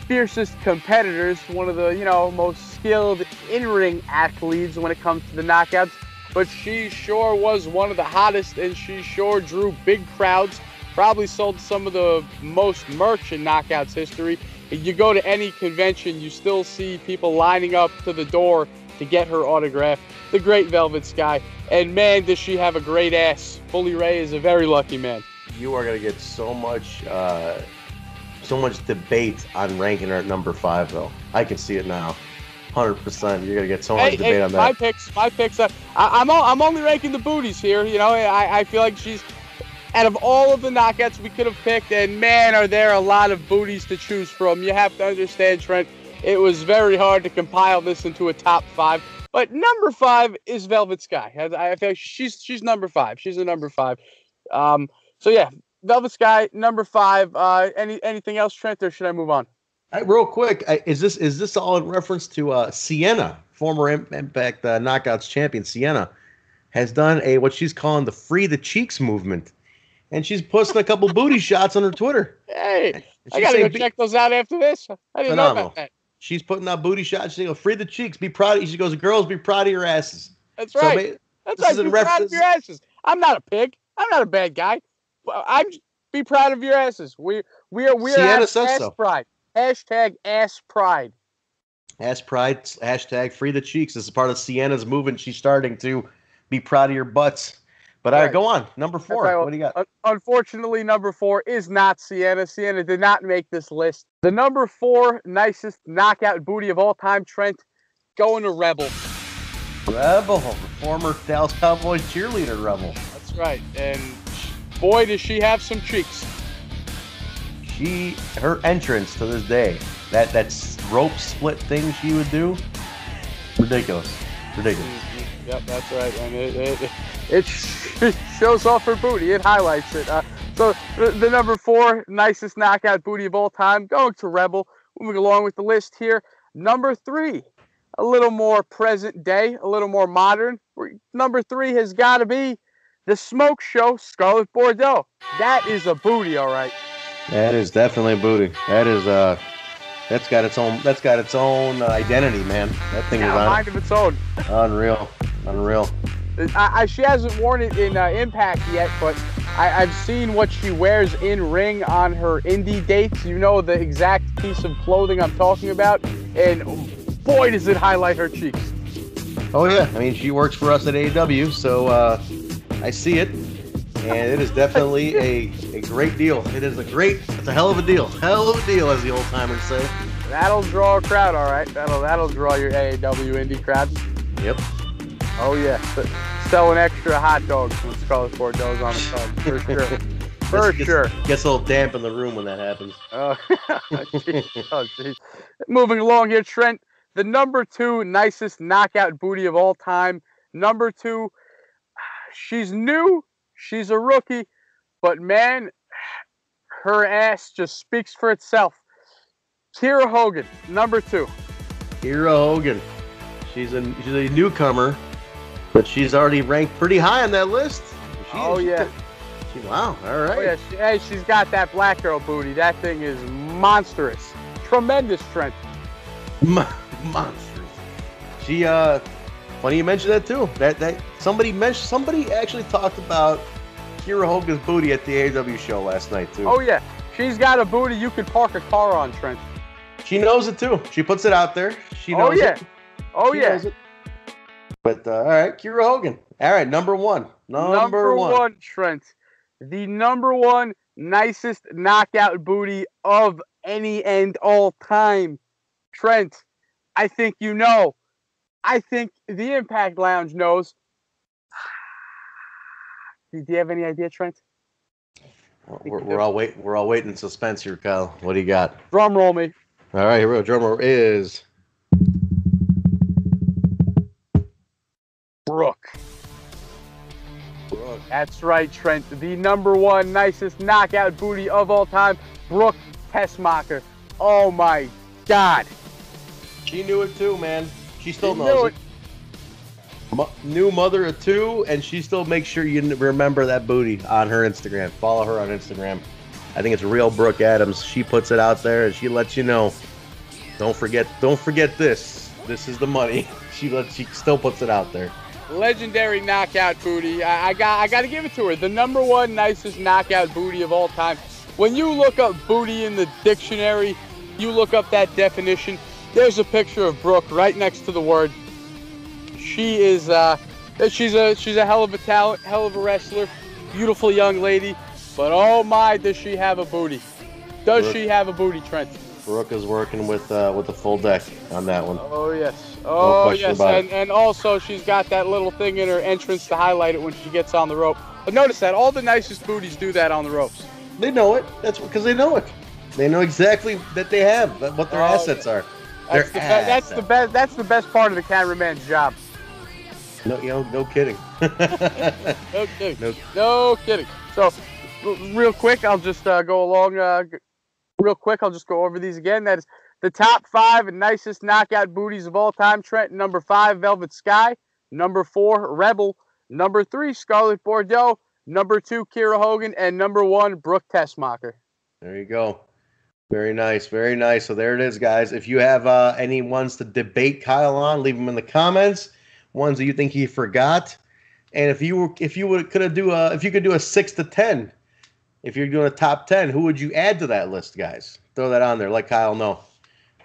fiercest competitors, one of the, you know, most skilled in-ring athletes when it comes to the knockouts, but she sure was one of the hottest and she sure drew big crowds. Probably sold some of the most merch in knockouts history. You go to any convention, you still see people lining up to the door to get her autograph. The great Velvet Sky. And man, does she have a great ass. Bully Ray is a very lucky man. You are gonna get so much, uh, so much debate on ranking her at number five, though. I can see it now. Hundred percent. You're gonna get so much Hey, debate hey, on my that. picks, my picks. Uh, I, I'm all, I'm only ranking the booties here. You know, I, I feel like she's out of all of the knockouts we could have picked, and man, are there a lot of booties to choose from. You have to understand, Trent. It was very hard to compile this into a top five. But number five is Velvet Sky. I, I feel she's she's number five. She's a number five. Um, so yeah, Velvet Sky, number five. Uh, any anything else, Trent, or should I move on? Hey, real quick, is this is this all in reference to uh, Sienna, former Impact uh, Knockouts champion? Sienna has done a what she's calling the "Free the Cheeks" movement, and she's posting a couple booty shots on her Twitter. Hey, I gotta go saying, be- check those out after this. I didn't know Phenomenal. about that. She's putting out booty shots. She goes, "Free the cheeks, be proud." Of, She goes, "Girls, be proud of your asses." That's So, right. ma- That's right. Be proud of your asses. I'm not a pig. I'm not a bad guy. I'm be proud of your asses. We we are we are Sienna ass, says ass so. pride. Hashtag ass pride. Ass pride hashtag free the cheeks. This is part of Sienna's movement. She's starting to be proud of your butts. But all right, Right. go on. Number four. right. What do you got? Unfortunately, number four is not Sienna. Sienna did not make this list. The number four nicest knockout booty of all time, Trent, going to Rebel. Rebel, the former Dallas Cowboy cheerleader Rebel. That's right. And boy, does she have some cheeks. She, her entrance to this day, that that rope split thing she would do, ridiculous, ridiculous. Yep, that's right. And it, it, it sh- *laughs* shows off her booty. It highlights it. Uh, so the, the number four nicest knockout booty of all time going to Rebel. Moving along with the list here. Number three, a little more present day, a little more modern. Number three has got to be the Smoke Show Scarlett Bordeaux. That is a booty, all right. That is definitely a booty. That is uh, that's got its own that's got its own uh, identity, man. That thing Now, is mind of its own. *laughs* unreal, unreal. I, I, she hasn't worn it in uh, Impact yet, but I, I've seen what she wears in ring on her indie dates. You know the exact piece of clothing I'm talking about, and boy, does it highlight her cheeks. Oh yeah, I mean she works for us at AAW, so uh, I see it, and it is definitely a, a great deal. It is a great, it's a hell of a deal, hell of a deal, as the old timers say. That'll draw a crowd, all right. That'll that'll draw your AAW indie crowd. Yep. Oh yeah, but selling extra hot dogs when Scarlett Bordeaux's on the card for *laughs* sure, for Gets- sure. Gets a little damp in the room when that happens. *laughs* Oh, jeez. oh, jeez. Moving along here, Trent. The number two nicest knockout booty of all time. Number two, she's new. She's a rookie. But man, her ass just speaks for itself. Kiera Hogan, number two. Kiera Hogan, she's a she's a newcomer, but she's already ranked pretty high on that list. She- Oh, she yeah. She, wow. All right. Oh yeah, she, hey, she's got that black girl booty. That thing is monstrous, tremendous, Trent. Mon- monstrous. She uh funny you mentioned that too. That that somebody mentioned somebody actually talked about Kiera Hogan's booty at the AW show last night too. Oh yeah, she's got a booty you could park a car on, Trent. She knows it too. She puts it out there. She knows it. Oh yeah, it. oh She yeah. knows it. But uh, all right, Kiera Hogan. All right, number one. Number, one. Trent. The number one nicest knockout booty of any and all time. Trent, I think you know. I think the Impact Lounge knows. Do you have any idea, Trent? We're, we're all wait. We're all waiting in suspense here, Kyle. What do you got? Drum roll me. All right, here we go. Drummer is Brooke. That's right, Trent. The number one nicest knockout booty of all time, Brooke Tessmacher. Oh my God. She knew it too, man. She still She knows knew it. New mother of two, and she still makes sure you remember that booty on her Instagram. Follow her on Instagram. I think it's real Brooke Adams. She puts it out there, and she lets you know. Don't forget. Don't forget this. This is the money. *laughs* She lets. She still puts it out there. Legendary knockout booty. I, I got I gotta give it to her. The number one nicest knockout booty of all time. When you look up booty in the dictionary, you look up that definition. There's a picture of Brooke right next to the word. She is uh she's a she's a hell of a talent, hell of a wrestler, beautiful young lady. But oh my, does she have a booty? Does Brooke. she have a booty, Trent? Brooke is working with uh, with the full deck on that one. Oh yes. Oh question yes. And, and also she's got that little thing in her entrance to highlight it when she gets on the rope. But notice that all the nicest booties do that on the ropes. They know it. That's because they know it. They know exactly that they have what their Oh, assets are. That's the, be- that's the best. That's the best part of the cameraman's job. No, you know, no kidding. *laughs* No kidding. No- No kidding. So, real quick, I'll just uh, go along. Uh, real quick, I'll just go over these again. That is the top five nicest knockout booties of all time. Trent, number five, Velvet Sky. Number four, Rebel. Number three, Scarlett Bordeaux. Number two, Kiera Hogan, and number one, Brooke Tessmacher. There you go. Very nice, very nice. So there it is, guys. If you have uh, any ones to debate Kyle on, leave them in the comments. Ones that you think he forgot, and if you were, if you would, could do a, if you could do a six to ten, if you're doing a top ten, who would you add to that list, guys? Throw that on there. Let Kyle know.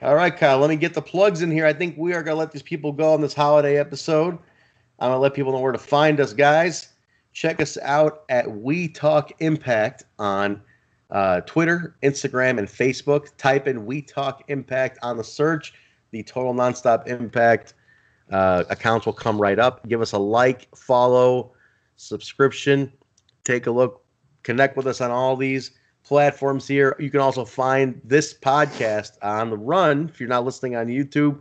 All right, Kyle. Let me get the plugs in here. I think we are gonna let these people go on this holiday episode. I'm gonna let people know where to find us, guys. Check us out at We Talk Impact on uh, Twitter, Instagram, and Facebook. Type in We Talk Impact on the search. The Total Nonstop Impact uh, accounts will come right up. Give us a like, follow, subscription. Take a look. Connect with us on all these platforms here. You can also find this podcast on the run if you're not listening on YouTube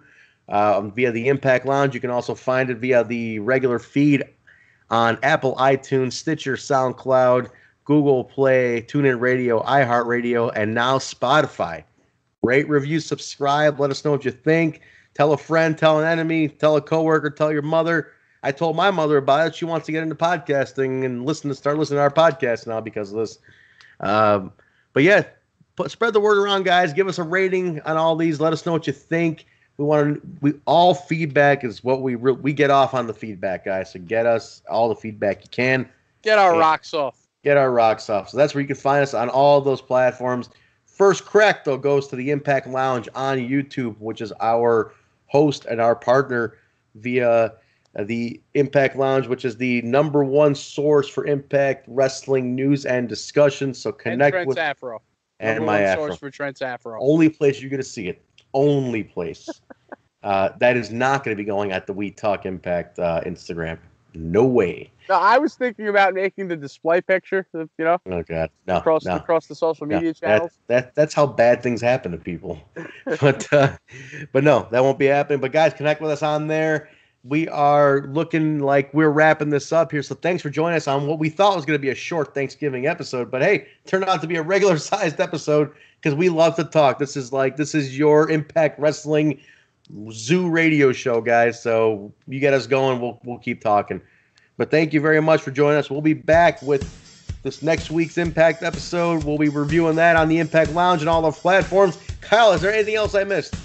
um, via the Impact Lounge. You can also find it via the regular feed on Apple, iTunes, Stitcher, SoundCloud, Google Play, TuneIn Radio, iHeartRadio, and now Spotify. Rate, review, subscribe. Let us know what you think. Tell a friend, tell an enemy, tell a coworker, tell your mother. I told my mother about it. She wants to get into podcasting and listen to start listening to our podcast now because of this. Um, but yeah, put, spread the word around, guys. Give us a rating on all these. Let us know what you think. We want to. We all feedback is what we re, we get off on the feedback, guys. So get us all the feedback you can Get our rocks off. get our rocks off. So that's where you can find us on all those platforms. First crack though goes to the Impact Lounge on YouTube, which is our host and our partner via uh, the Impact Lounge, which is the number one source for Impact Wrestling news and discussion. So And connect Trent's with afro. and Number my afro. source for Trent's afro. Only place you're going to see it. Only place. *laughs* uh, that is not going to be going at the We Talk Impact uh, Instagram. No way. No, I was thinking about making the display picture. You know, Oh God, no, across no. across the social No, media that- channels. That, that's how bad things happen to people. *laughs* but uh, but no, that won't be happening. But guys, connect with us on there. We are looking like we're wrapping this up here. So thanks for joining us on what we thought was going to be a short Thanksgiving episode. But hey, turned out to be a regular *laughs* sized episode because we love to talk. This is like this is your Impact Wrestling Zoo radio show, guys. So you get us going. We'll we'll keep talking. But thank you very much for joining us. We'll be back with this next week's Impact episode. We'll be reviewing that on the Impact Lounge and all the platforms. Kyle, is there anything else I missed?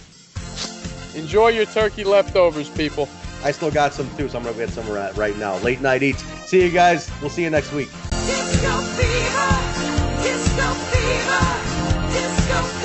Enjoy your turkey leftovers, people. I still got some too, so I'm gonna get some right right now. Late night eats. See you guys. We'll see you next week. Disco fever, disco fever, disco fever.